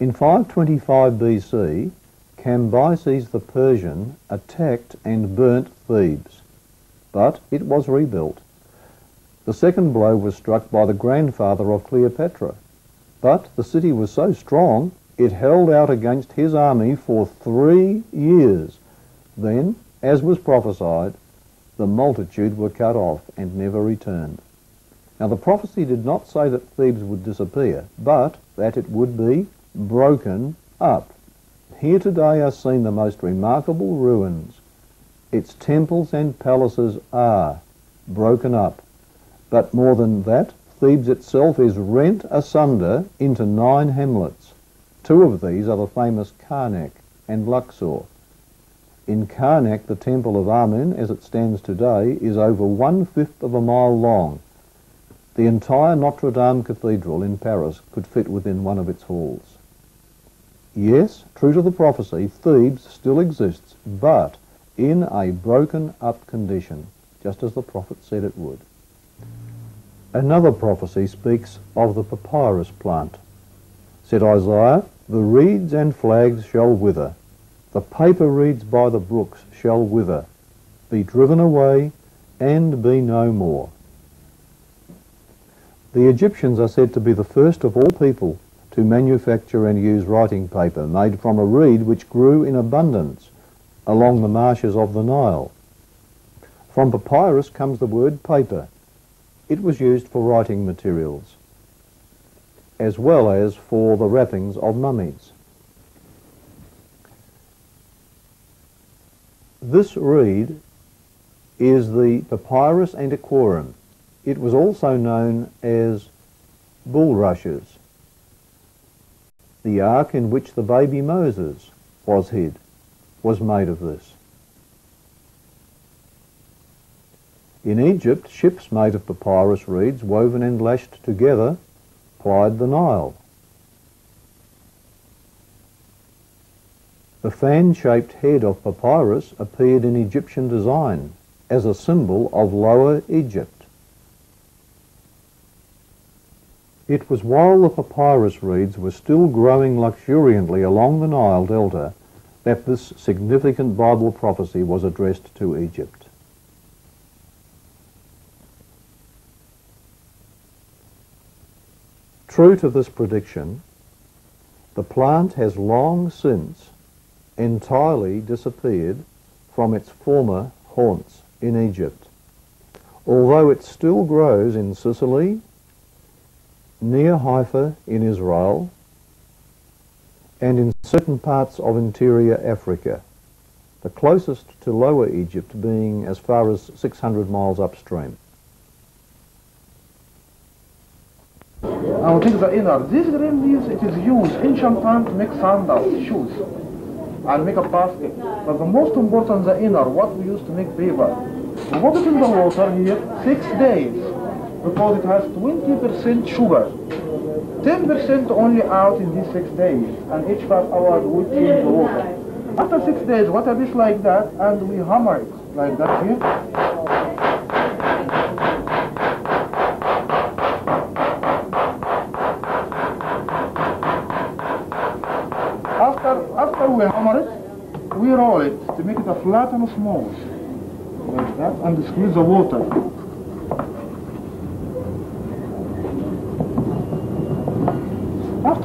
In 525 BC, Cambyses the Persian attacked and burnt Thebes, but it was rebuilt. The second blow was struck by the grandfather of Cleopatra, but the city was so strong it held out against his army for three years. Then, as was prophesied, the multitude were cut off and never returned. Now the prophecy did not say that Thebes would disappear, but that it would be broken up. Here today are seen the most remarkable ruins. Its temples and palaces are broken up. But more than that, Thebes itself is rent asunder into nine hamlets. Two of these are the famous Karnak and Luxor. In Karnak, the temple of Amun, as it stands today, is over one-fifth of a mile long. The entire Notre Dame Cathedral in Paris could fit within one of its halls. Yes, true to the prophecy, Thebes still exists, but in a broken up condition, just as the prophet said it would. Another prophecy speaks of the papyrus plant. Said Isaiah, The reeds and flags shall wither, the paper reeds by the brooks shall wither, be driven away, and be no more. The Egyptians are said to be the first of all people to manufacture and use writing paper made from a reed which grew in abundance along the marshes of the Nile. From papyrus comes the word paper. It was used for writing materials, as well as for the wrappings of mummies. This reed is the Papyrus antiquorum. It was also known as bulrushes the ark in which the baby Moses was hid was made of this. In Egypt, ships made of papyrus reeds woven and lashed together plied the Nile. The fan-shaped head of papyrus appeared in Egyptian design as a symbol of Lower Egypt. It was while the papyrus reeds were still growing luxuriantly along the Nile Delta that this significant Bible prophecy was addressed to Egypt. True to this prediction, the plant has long since entirely disappeared from its former haunts in Egypt, although it still grows in Sicily, near Haifa in Israel, and in certain parts of interior Africa, the closest to Lower Egypt being as far as 600 miles upstream. Will take the inner. This green leaves, it is used ancient time to make sandals, shoes, and make a basket. But the most important, the inner, what we use to make paper. We put it in the water here six days because it has 20% sugar. 10% only out in these six days, and each five hours we change the water. After six days, what a bit like that, and we hammer it like that here. After, after we hammer it, we roll it to make it a flat and smooth. Like that, and squeeze the water.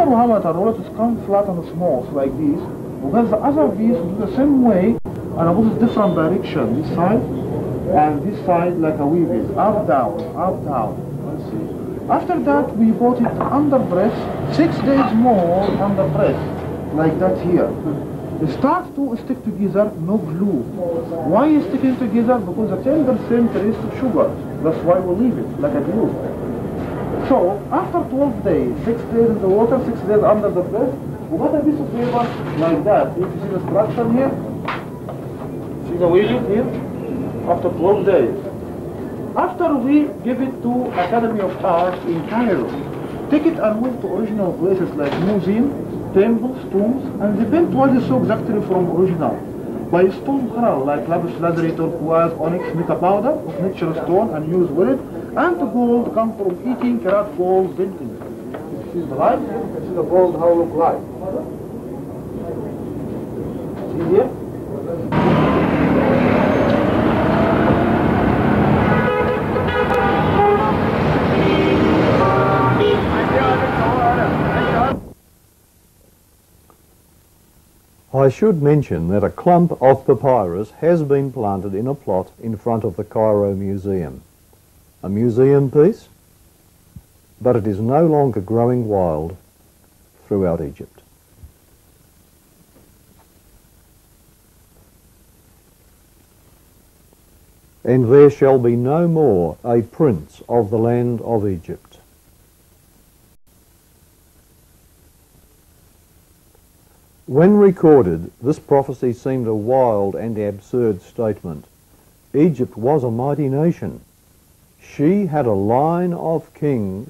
After roll it, it's come flat and smooth like this. Because the other piece do the same way, and it different direction. This side, and this side like a weave Up, down, up, down. Let's see. After that, we put it under press, six days more under press like that here. It starts to stick together, no glue. Why sticking together? Because the 10% is sugar. That's why we leave it like a glue. So after 12 days, 6 days in the water, 6 days under the press, we got a piece of paper like that. You see the structure here, see the widget here? After 12 days. After we give it to Academy of Art in Cairo, take it and move to original places like museum, temples, tombs, and the paint was so exactly from original. By stone color like lapis lazuli, turquoise, onyx, mica powder of natural stone and use with it, and the gold come from eating karat gold painting. See the light? See the gold how look like. See here? I should mention that a clump of papyrus has been planted in a plot in front of the Cairo Museum. A museum piece, but it is no longer growing wild throughout Egypt. And there shall be no more a prince of the land of Egypt. When recorded, this prophecy seemed a wild and absurd statement. Egypt was a mighty nation. She had a line of kings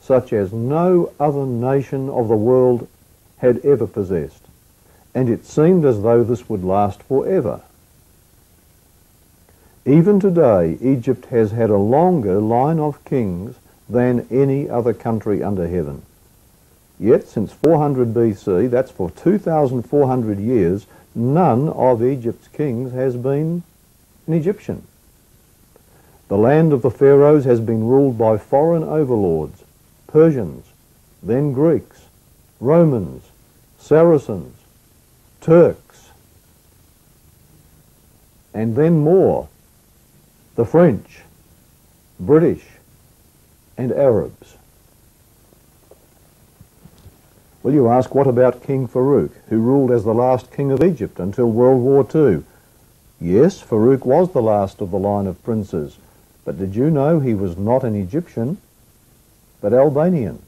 such as no other nation of the world had ever possessed, and it seemed as though this would last forever. Even today, Egypt has had a longer line of kings than any other country under heaven. Yet, since 400 BC, that's for 2,400 years, none of Egypt's kings has been an Egyptian. The land of the pharaohs has been ruled by foreign overlords, Persians, then Greeks, Romans, Saracens, Turks, and then more, the French, British, and Arabs. Will you ask, what about King Farouk, who ruled as the last king of Egypt until World War II? Yes, Farouk was the last of the line of princes, but did you know he was not an Egyptian, but Albanian?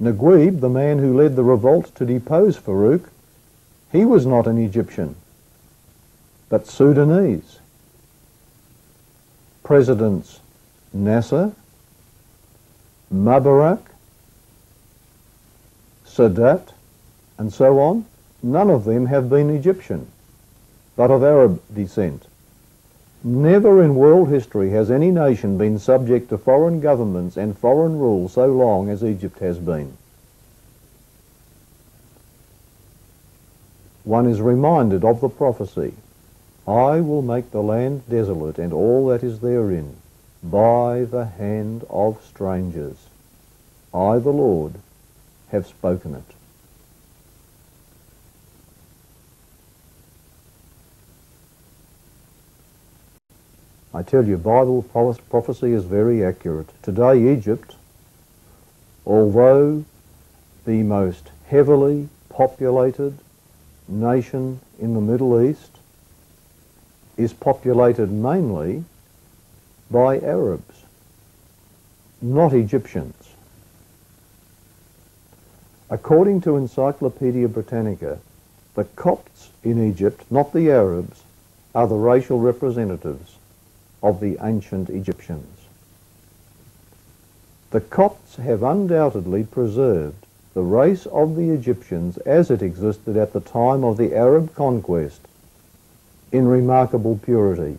Naguib, the man who led the revolt to depose Farouk, he was not an Egyptian, but Sudanese. Presidents Nasser, Mubarak, Sadat, and so on, none of them have been Egyptian, but of Arab descent. Never in world history has any nation been subject to foreign governments and foreign rule so long as Egypt has been. One is reminded of the prophecy, I will make the land desolate and all that is therein by the hand of strangers. I, the Lord, have spoken it. I tell you, Bible prophecy is very accurate. Today, Egypt, although the most heavily populated nation in the Middle East, is populated mainly by Arabs, not Egyptians. According to Encyclopaedia Britannica, the Copts in Egypt, not the Arabs, are the racial representatives of the ancient Egyptians. The Copts have undoubtedly preserved the race of the Egyptians as it existed at the time of the Arab conquest in remarkable purity.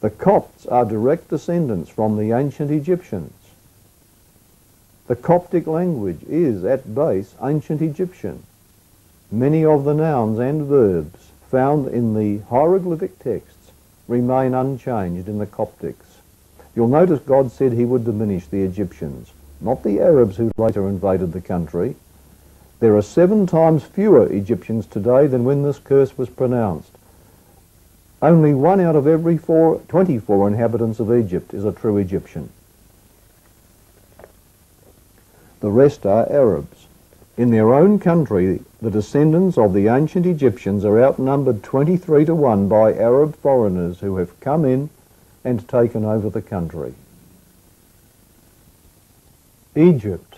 The Copts are direct descendants from the ancient Egyptians. The Coptic language is, at base, ancient Egyptian. Many of the nouns and verbs found in the hieroglyphic texts remain unchanged in the Coptics. You'll notice God said he would diminish the Egyptians, not the Arabs who later invaded the country. There are seven times fewer Egyptians today than when this curse was pronounced. Only one out of every four, 24 inhabitants of Egypt is a true Egyptian. The rest are Arabs. In their own country, the descendants of the ancient Egyptians are outnumbered 23 to 1 by Arab foreigners who have come in and taken over the country. Egypt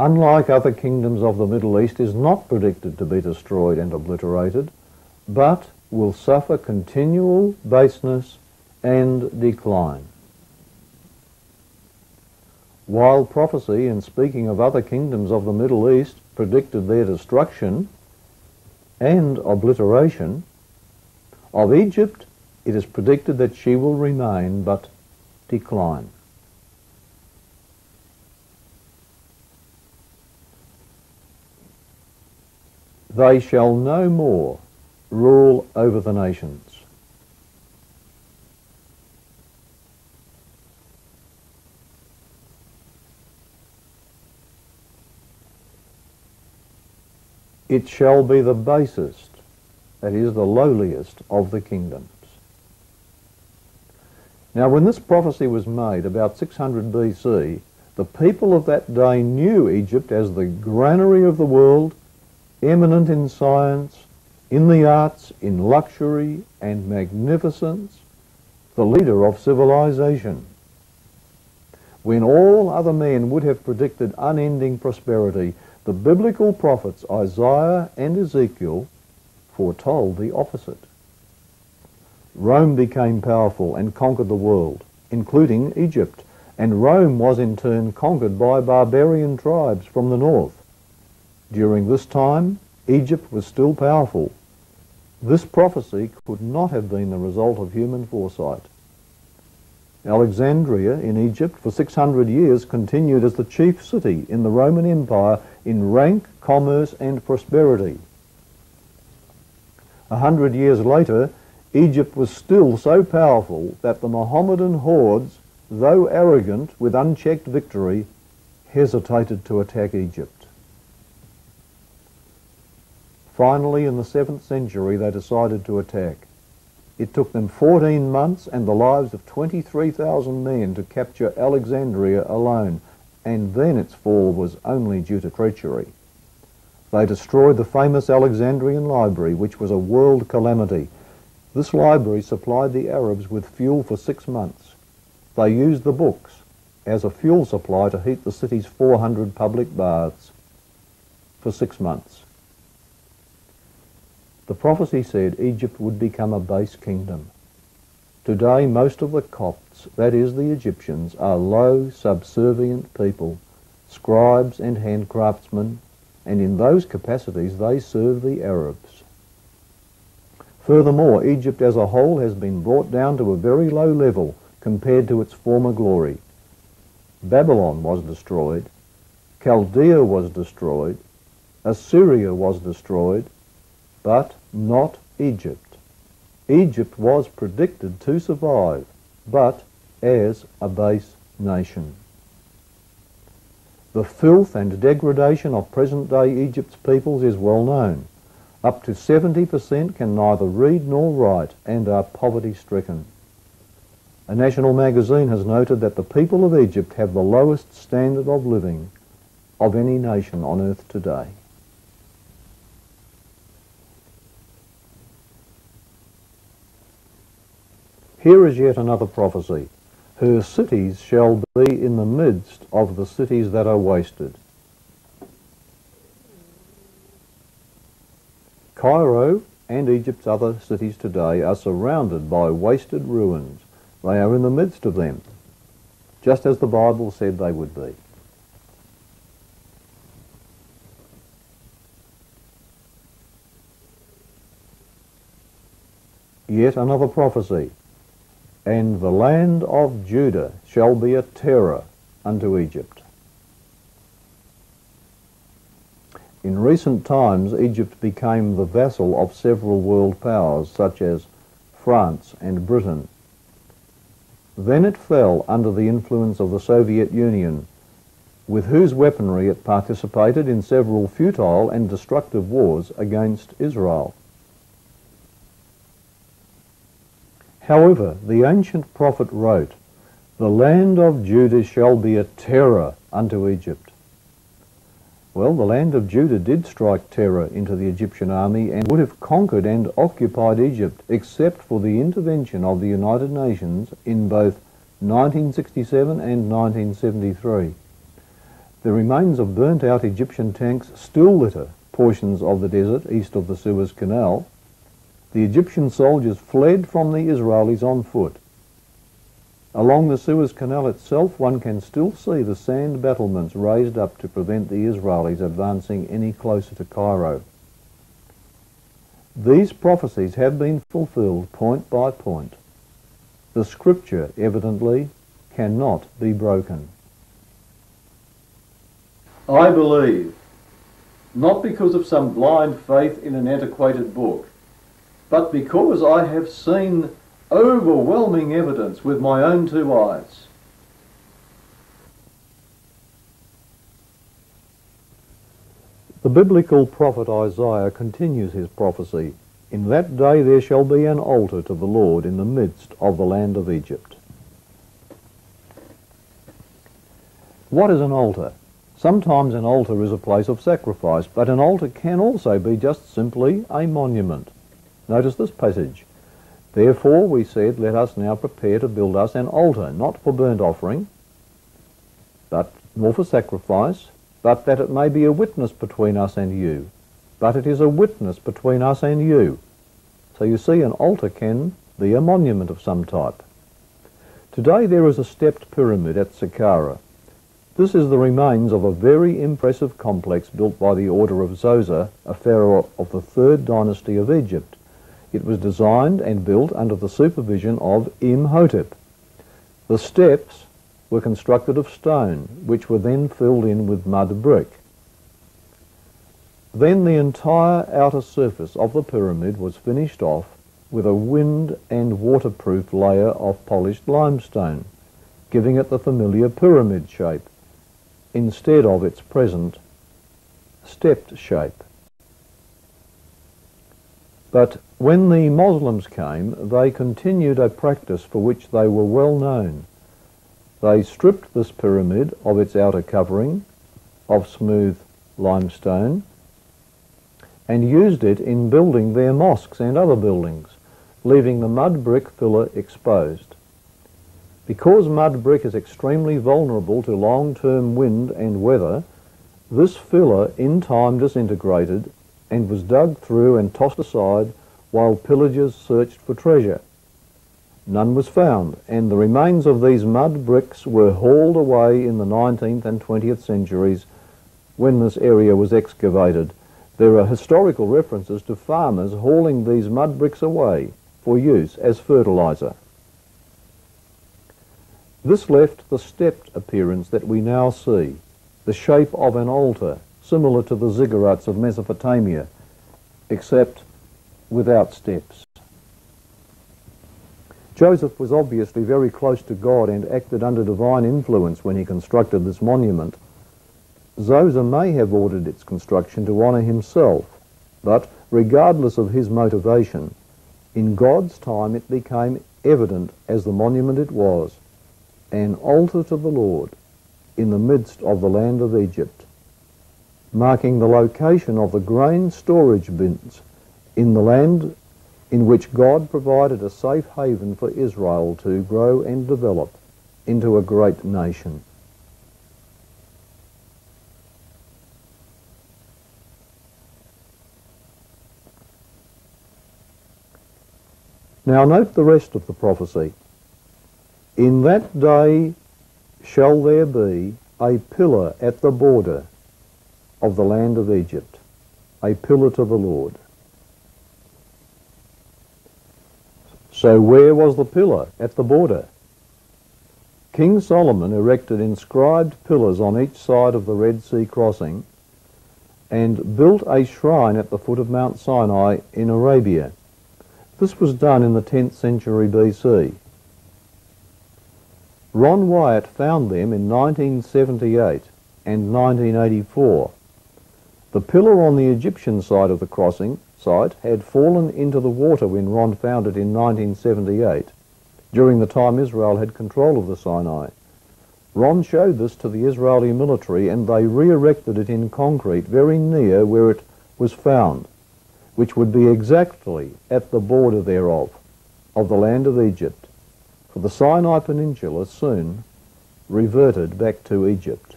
unlike other kingdoms of the Middle East, is not predicted to be destroyed and obliterated, but will suffer continual baseness and decline. While prophecy, in speaking of other kingdoms of the Middle East, predicted their destruction and obliteration, of Egypt it is predicted that she will remain but decline. They shall no more rule over the nations. It shall be the basest, that is, the lowliest of the kingdoms. Now, when this prophecy was made about 600 BC, the people of that day knew Egypt as the granary of the world eminent in science, in the arts, in luxury and magnificence, the leader of civilization. When all other men would have predicted unending prosperity, the biblical prophets Isaiah and Ezekiel foretold the opposite. Rome became powerful and conquered the world, including Egypt, and Rome was in turn conquered by barbarian tribes from the north. During this time, Egypt was still powerful. This prophecy could not have been the result of human foresight. Alexandria in Egypt for 600 years continued as the chief city in the Roman Empire in rank, commerce and prosperity. A hundred years later, Egypt was still so powerful that the Mohammedan hordes, though arrogant with unchecked victory, hesitated to attack Egypt. Finally, in the 7th century, they decided to attack. It took them 14 months and the lives of 23,000 men to capture Alexandria alone, and then its fall was only due to treachery. They destroyed the famous Alexandrian Library, which was a world calamity. This library supplied the Arabs with fuel for six months. They used the books as a fuel supply to heat the city's 400 public baths for six months. The prophecy said Egypt would become a base kingdom. Today, most of the Copts, that is the Egyptians, are low, subservient people, scribes and handcraftsmen, and in those capacities they serve the Arabs. Furthermore, Egypt as a whole has been brought down to a very low level compared to its former glory. Babylon was destroyed, Chaldea was destroyed, Assyria was destroyed, but not Egypt. Egypt was predicted to survive, but as a base nation. The filth and degradation of present-day Egypt's peoples is well known. Up to 70% can neither read nor write and are poverty-stricken. A national magazine has noted that the people of Egypt have the lowest standard of living of any nation on earth today. Here is yet another prophecy. Her cities shall be in the midst of the cities that are wasted. Cairo and Egypt's other cities today are surrounded by wasted ruins. They are in the midst of them, just as the Bible said they would be. Yet another prophecy. And the land of Judah shall be a terror unto Egypt. In recent times, Egypt became the vassal of several world powers, such as France and Britain. Then it fell under the influence of the Soviet Union, with whose weaponry it participated in several futile and destructive wars against Israel. However, the ancient prophet wrote, The land of Judah shall be a terror unto Egypt. Well, the land of Judah did strike terror into the Egyptian army and would have conquered and occupied Egypt except for the intervention of the United Nations in both 1967 and 1973. The remains of burnt out Egyptian tanks still litter portions of the desert east of the Suez Canal the Egyptian soldiers fled from the Israelis on foot. Along the Suez Canal itself, one can still see the sand battlements raised up to prevent the Israelis advancing any closer to Cairo. These prophecies have been fulfilled point by point. The scripture, evidently, cannot be broken. I believe, not because of some blind faith in an antiquated book, but because I have seen overwhelming evidence with my own two eyes. The biblical prophet Isaiah continues his prophecy. In that day there shall be an altar to the Lord in the midst of the land of Egypt. What is an altar? Sometimes an altar is a place of sacrifice, but an altar can also be just simply a monument. Notice this passage. Therefore we said, Let us now prepare to build us an altar, not for burnt offering, but nor for sacrifice, but that it may be a witness between us and you. But it is a witness between us and you. So you see, an altar can be a monument of some type. Today there is a stepped pyramid at Saqqara. This is the remains of a very impressive complex built by the order of Zoser, a pharaoh of the third dynasty of Egypt. It was designed and built under the supervision of Imhotep. The steps were constructed of stone, which were then filled in with mud brick. Then the entire outer surface of the pyramid was finished off with a wind and waterproof layer of polished limestone, giving it the familiar pyramid shape, instead of its present stepped shape. But when the Muslims came, they continued a practice for which they were well known. They stripped this pyramid of its outer covering of smooth limestone and used it in building their mosques and other buildings, leaving the mud brick filler exposed. Because mud brick is extremely vulnerable to long-term wind and weather, this filler in time disintegrated and was dug through and tossed aside while pillagers searched for treasure. none was found, and the remains of these mud bricks were hauled away in the 19th and 20th centuries when this area was excavated. There are historical references to farmers hauling these mud bricks away for use as fertiliser. This left the stepped appearance that we now see, the shape of an altar, similar to the ziggurats of Mesopotamia, except without steps. Joseph was obviously very close to God and acted under divine influence when he constructed this monument. Zoser may have ordered its construction to honour himself, but regardless of his motivation, in God's time it became evident as the monument it was, an altar to the Lord in the midst of the land of Egypt, marking the location of the grain storage bins in the land in which God provided a safe haven for Israel to grow and develop into a great nation. Now note the rest of the prophecy. In that day shall there be a pillar at the border of the land of Egypt, a pillar to the Lord. So where was the pillar? At the border. King Solomon erected inscribed pillars on each side of the Red Sea crossing and built a shrine at the foot of Mount Sinai in Arabia. This was done in the 10th century BC. Ron Wyatt found them in 1978 and 1984. The pillar on the Egyptian side of the crossing site had fallen into the water when Ron found it in 1978, during the time Israel had control of the Sinai. Ron showed this to the Israeli military and they re-erected it in concrete very near where it was found, which would be exactly at the border thereof, of the land of Egypt, for the Sinai Peninsula soon reverted back to Egypt.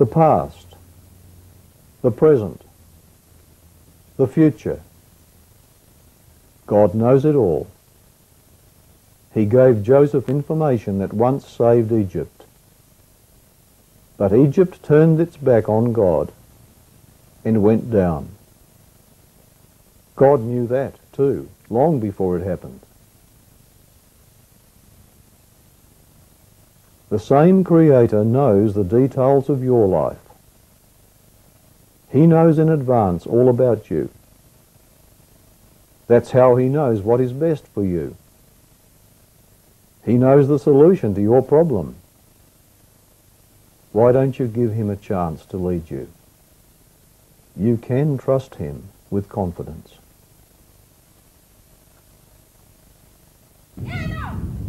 The past, the present, the future. God knows it all. He gave Joseph information that once saved Egypt. But Egypt turned its back on God and went down. God knew that too, long before it happened. The same Creator knows the details of your life. He knows in advance all about you. That's how He knows what is best for you. He knows the solution to your problem. Why don't you give Him a chance to lead you? You can trust Him with confidence. Is that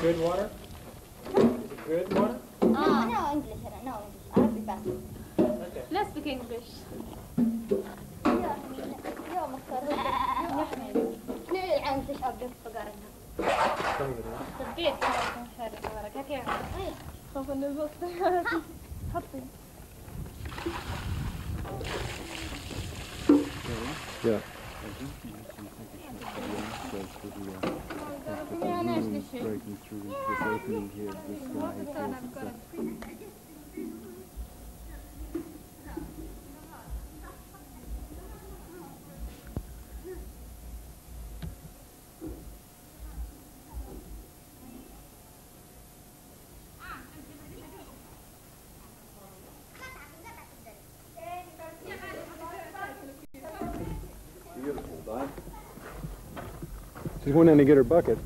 good water? Is it good water? Ah. No English, I don't know English. Arabic best. Okay. Let's speak English. اليوم اختار اثنين العام تشعب بك فقرنا صدقيت كان خير تبارك هيك خوف انه يبص حطي Yeah. Breaking through this opening here, this guy here, so- She went in to get her bucket.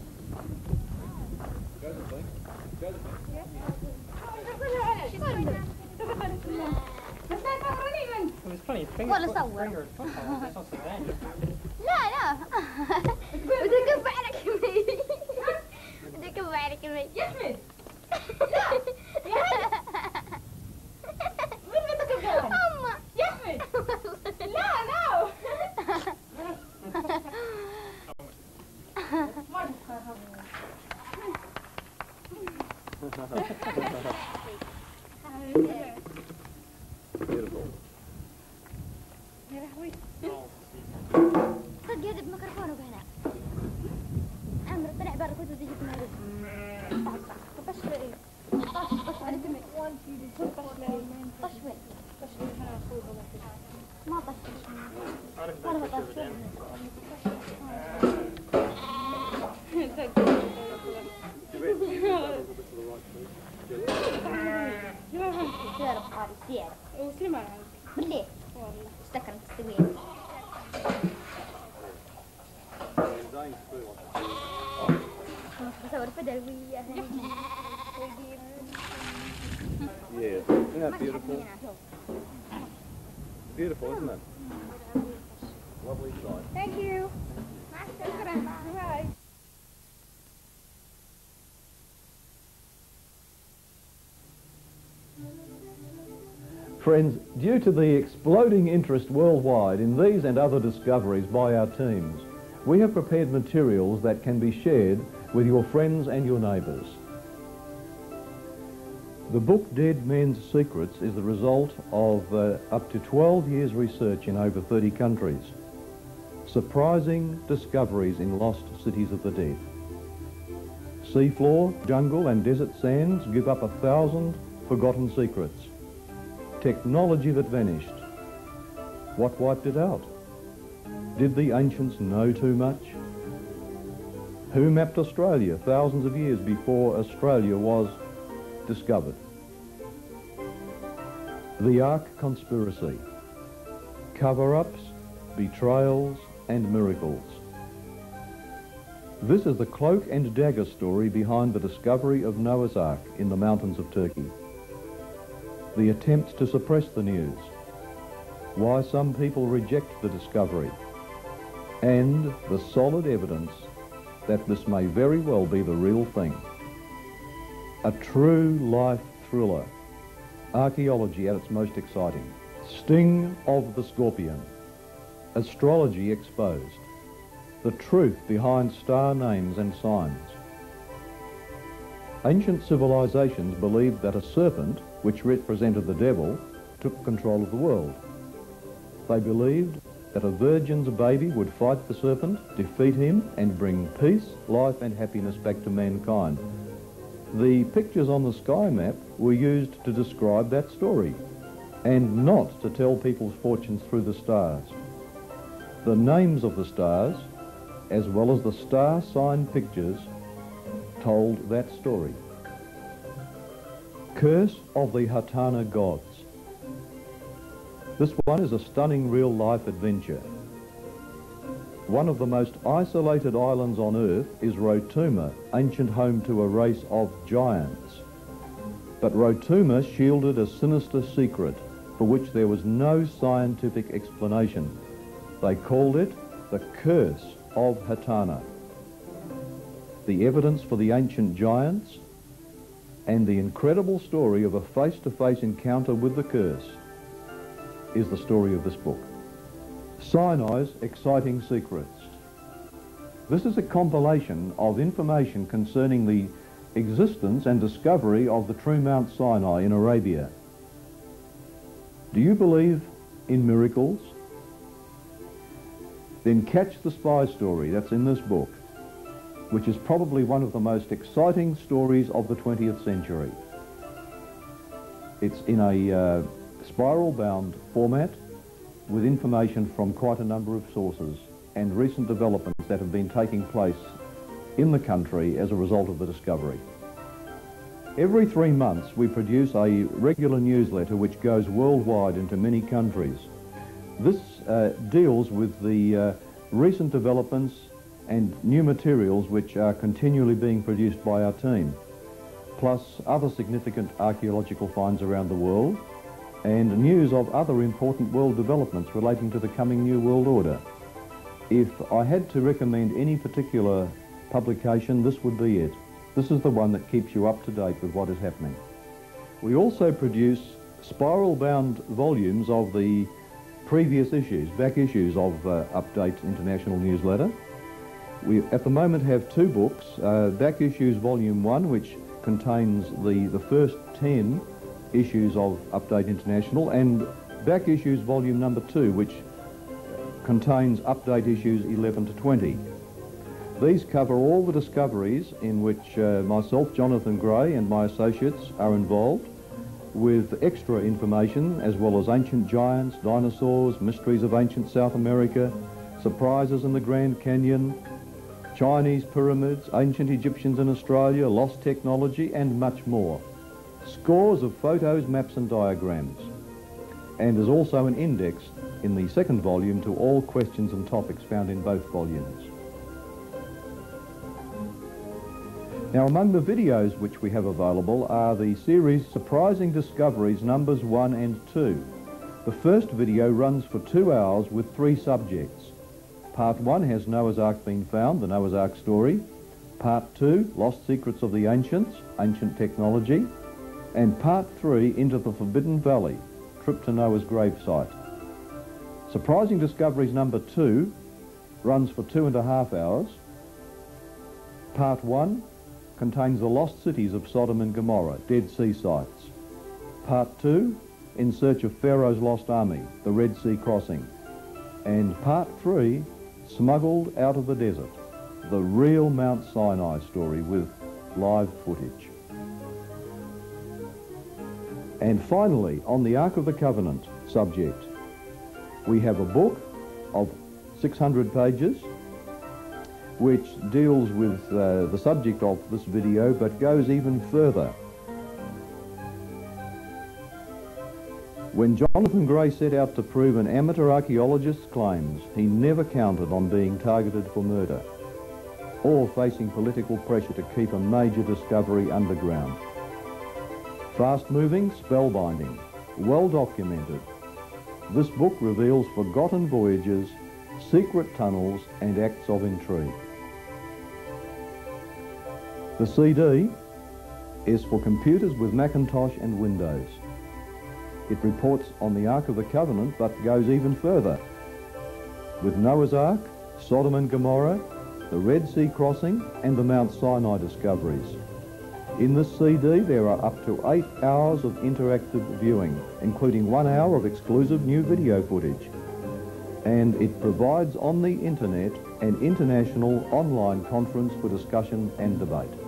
Beautiful? Beautiful, isn't it? Lovely sight. Thank you. Bye. Friends, due to the exploding interest worldwide in these and other discoveries by our teams, we have prepared materials that can be shared with your friends and your neighbours. The book Dead Men's Secrets is the result of uh, up to 12 years research in over 30 countries. Surprising discoveries in lost cities of the dead. Seafloor, jungle and desert sands give up a thousand forgotten secrets. Technology that vanished. What wiped it out? Did the ancients know too much? Who mapped Australia thousands of years before Australia was discovered? The Ark Conspiracy. Cover-ups, betrayals and miracles. This is the cloak and dagger story behind the discovery of Noah's Ark in the mountains of Turkey. The attempts to suppress the news. Why some people reject the discovery. And the solid evidence that this may very well be the real thing. A true life thriller. Archaeology at its most exciting. Sting of the scorpion. Astrology exposed. The truth behind star names and signs. Ancient civilizations believed that a serpent, which represented the devil, took control of the world. They believed that a virgin's baby would fight the serpent, defeat him, and bring peace, life, and happiness back to mankind. The pictures on the sky map were used to describe that story, and not to tell people's fortunes through the stars. The names of the stars, as well as the star sign pictures, told that story. Curse of the Hatana Gods. This one is a stunning real-life adventure. One of the most isolated islands on Earth is Rotuma, ancient home to a race of giants. But Rotuma shielded a sinister secret for which there was no scientific explanation. They called it the Curse of Hatana. The evidence for the ancient giants and the incredible story of a face-to-face encounter with the curse is the story of this book. Sinai's Exciting Secrets. This is a compilation of information concerning the existence and discovery of the true Mount Sinai in Arabia. Do you believe in miracles? Then catch the spy story that's in this book, which is probably one of the most exciting stories of the 20th century. It's in a uh, spiral-bound format with information from quite a number of sources and recent developments that have been taking place in the country as a result of the discovery. Every three months we produce a regular newsletter which goes worldwide into many countries. This uh, deals with the uh, recent developments and new materials which are continually being produced by our team, plus other significant archaeological finds around the world, and news of other important world developments relating to the coming New World Order. If I had to recommend any particular publication, this would be it. This is the one that keeps you up to date with what is happening. We also produce spiral-bound volumes of the previous issues, back issues of uh, Update International Newsletter. We at the moment have two books, uh, Back Issues Volume 1, which contains the, the first 10 issues of Update International, and Back Issues Volume Number 2, which contains Update Issues 11 to 20. These cover all the discoveries in which uh, myself, Jonathan Gray, and my associates are involved with extra information as well as ancient giants, dinosaurs, mysteries of ancient South America, surprises in the Grand Canyon, Chinese pyramids, ancient Egyptians in Australia, lost technology and much more. Scores of photos, maps and diagrams. And there's also an index in the second volume to all questions and topics found in both volumes. Now among the videos which we have available are the series Surprising Discoveries numbers 1 and 2. The first video runs for two hours with three subjects. Part 1 has Noah's Ark been found, the Noah's Ark story. Part 2, Lost Secrets of the Ancients, ancient technology. And Part 3, Into the Forbidden Valley, trip to Noah's gravesite. Surprising Discoveries number 2 runs for two and a half hours. Part 1, contains the lost cities of Sodom and Gomorrah, Dead Sea sites. Part 2, In Search of Pharaoh's Lost Army, the Red Sea Crossing. And Part 3, Smuggled Out of the Desert, the real Mount Sinai story with live footage. And finally, on the Ark of the Covenant subject, we have a book of 600 pages which deals with uh, the subject of this video but goes even further. When Jonathan Gray set out to prove an amateur archaeologist's claims, he never counted on being targeted for murder or facing political pressure to keep a major discovery underground. Fast-moving, spellbinding, well documented, this book reveals forgotten voyages, secret tunnels and acts of intrigue. The CD is for computers with Macintosh and Windows. It reports on the Ark of the Covenant but goes even further. With Noah's Ark, Sodom and Gomorrah, the Red Sea crossing and the Mount Sinai discoveries. In this CD there are up to eight hours of interactive viewing, including one hour of exclusive new video footage. And it provides on the internet an international online conference for discussion and debate.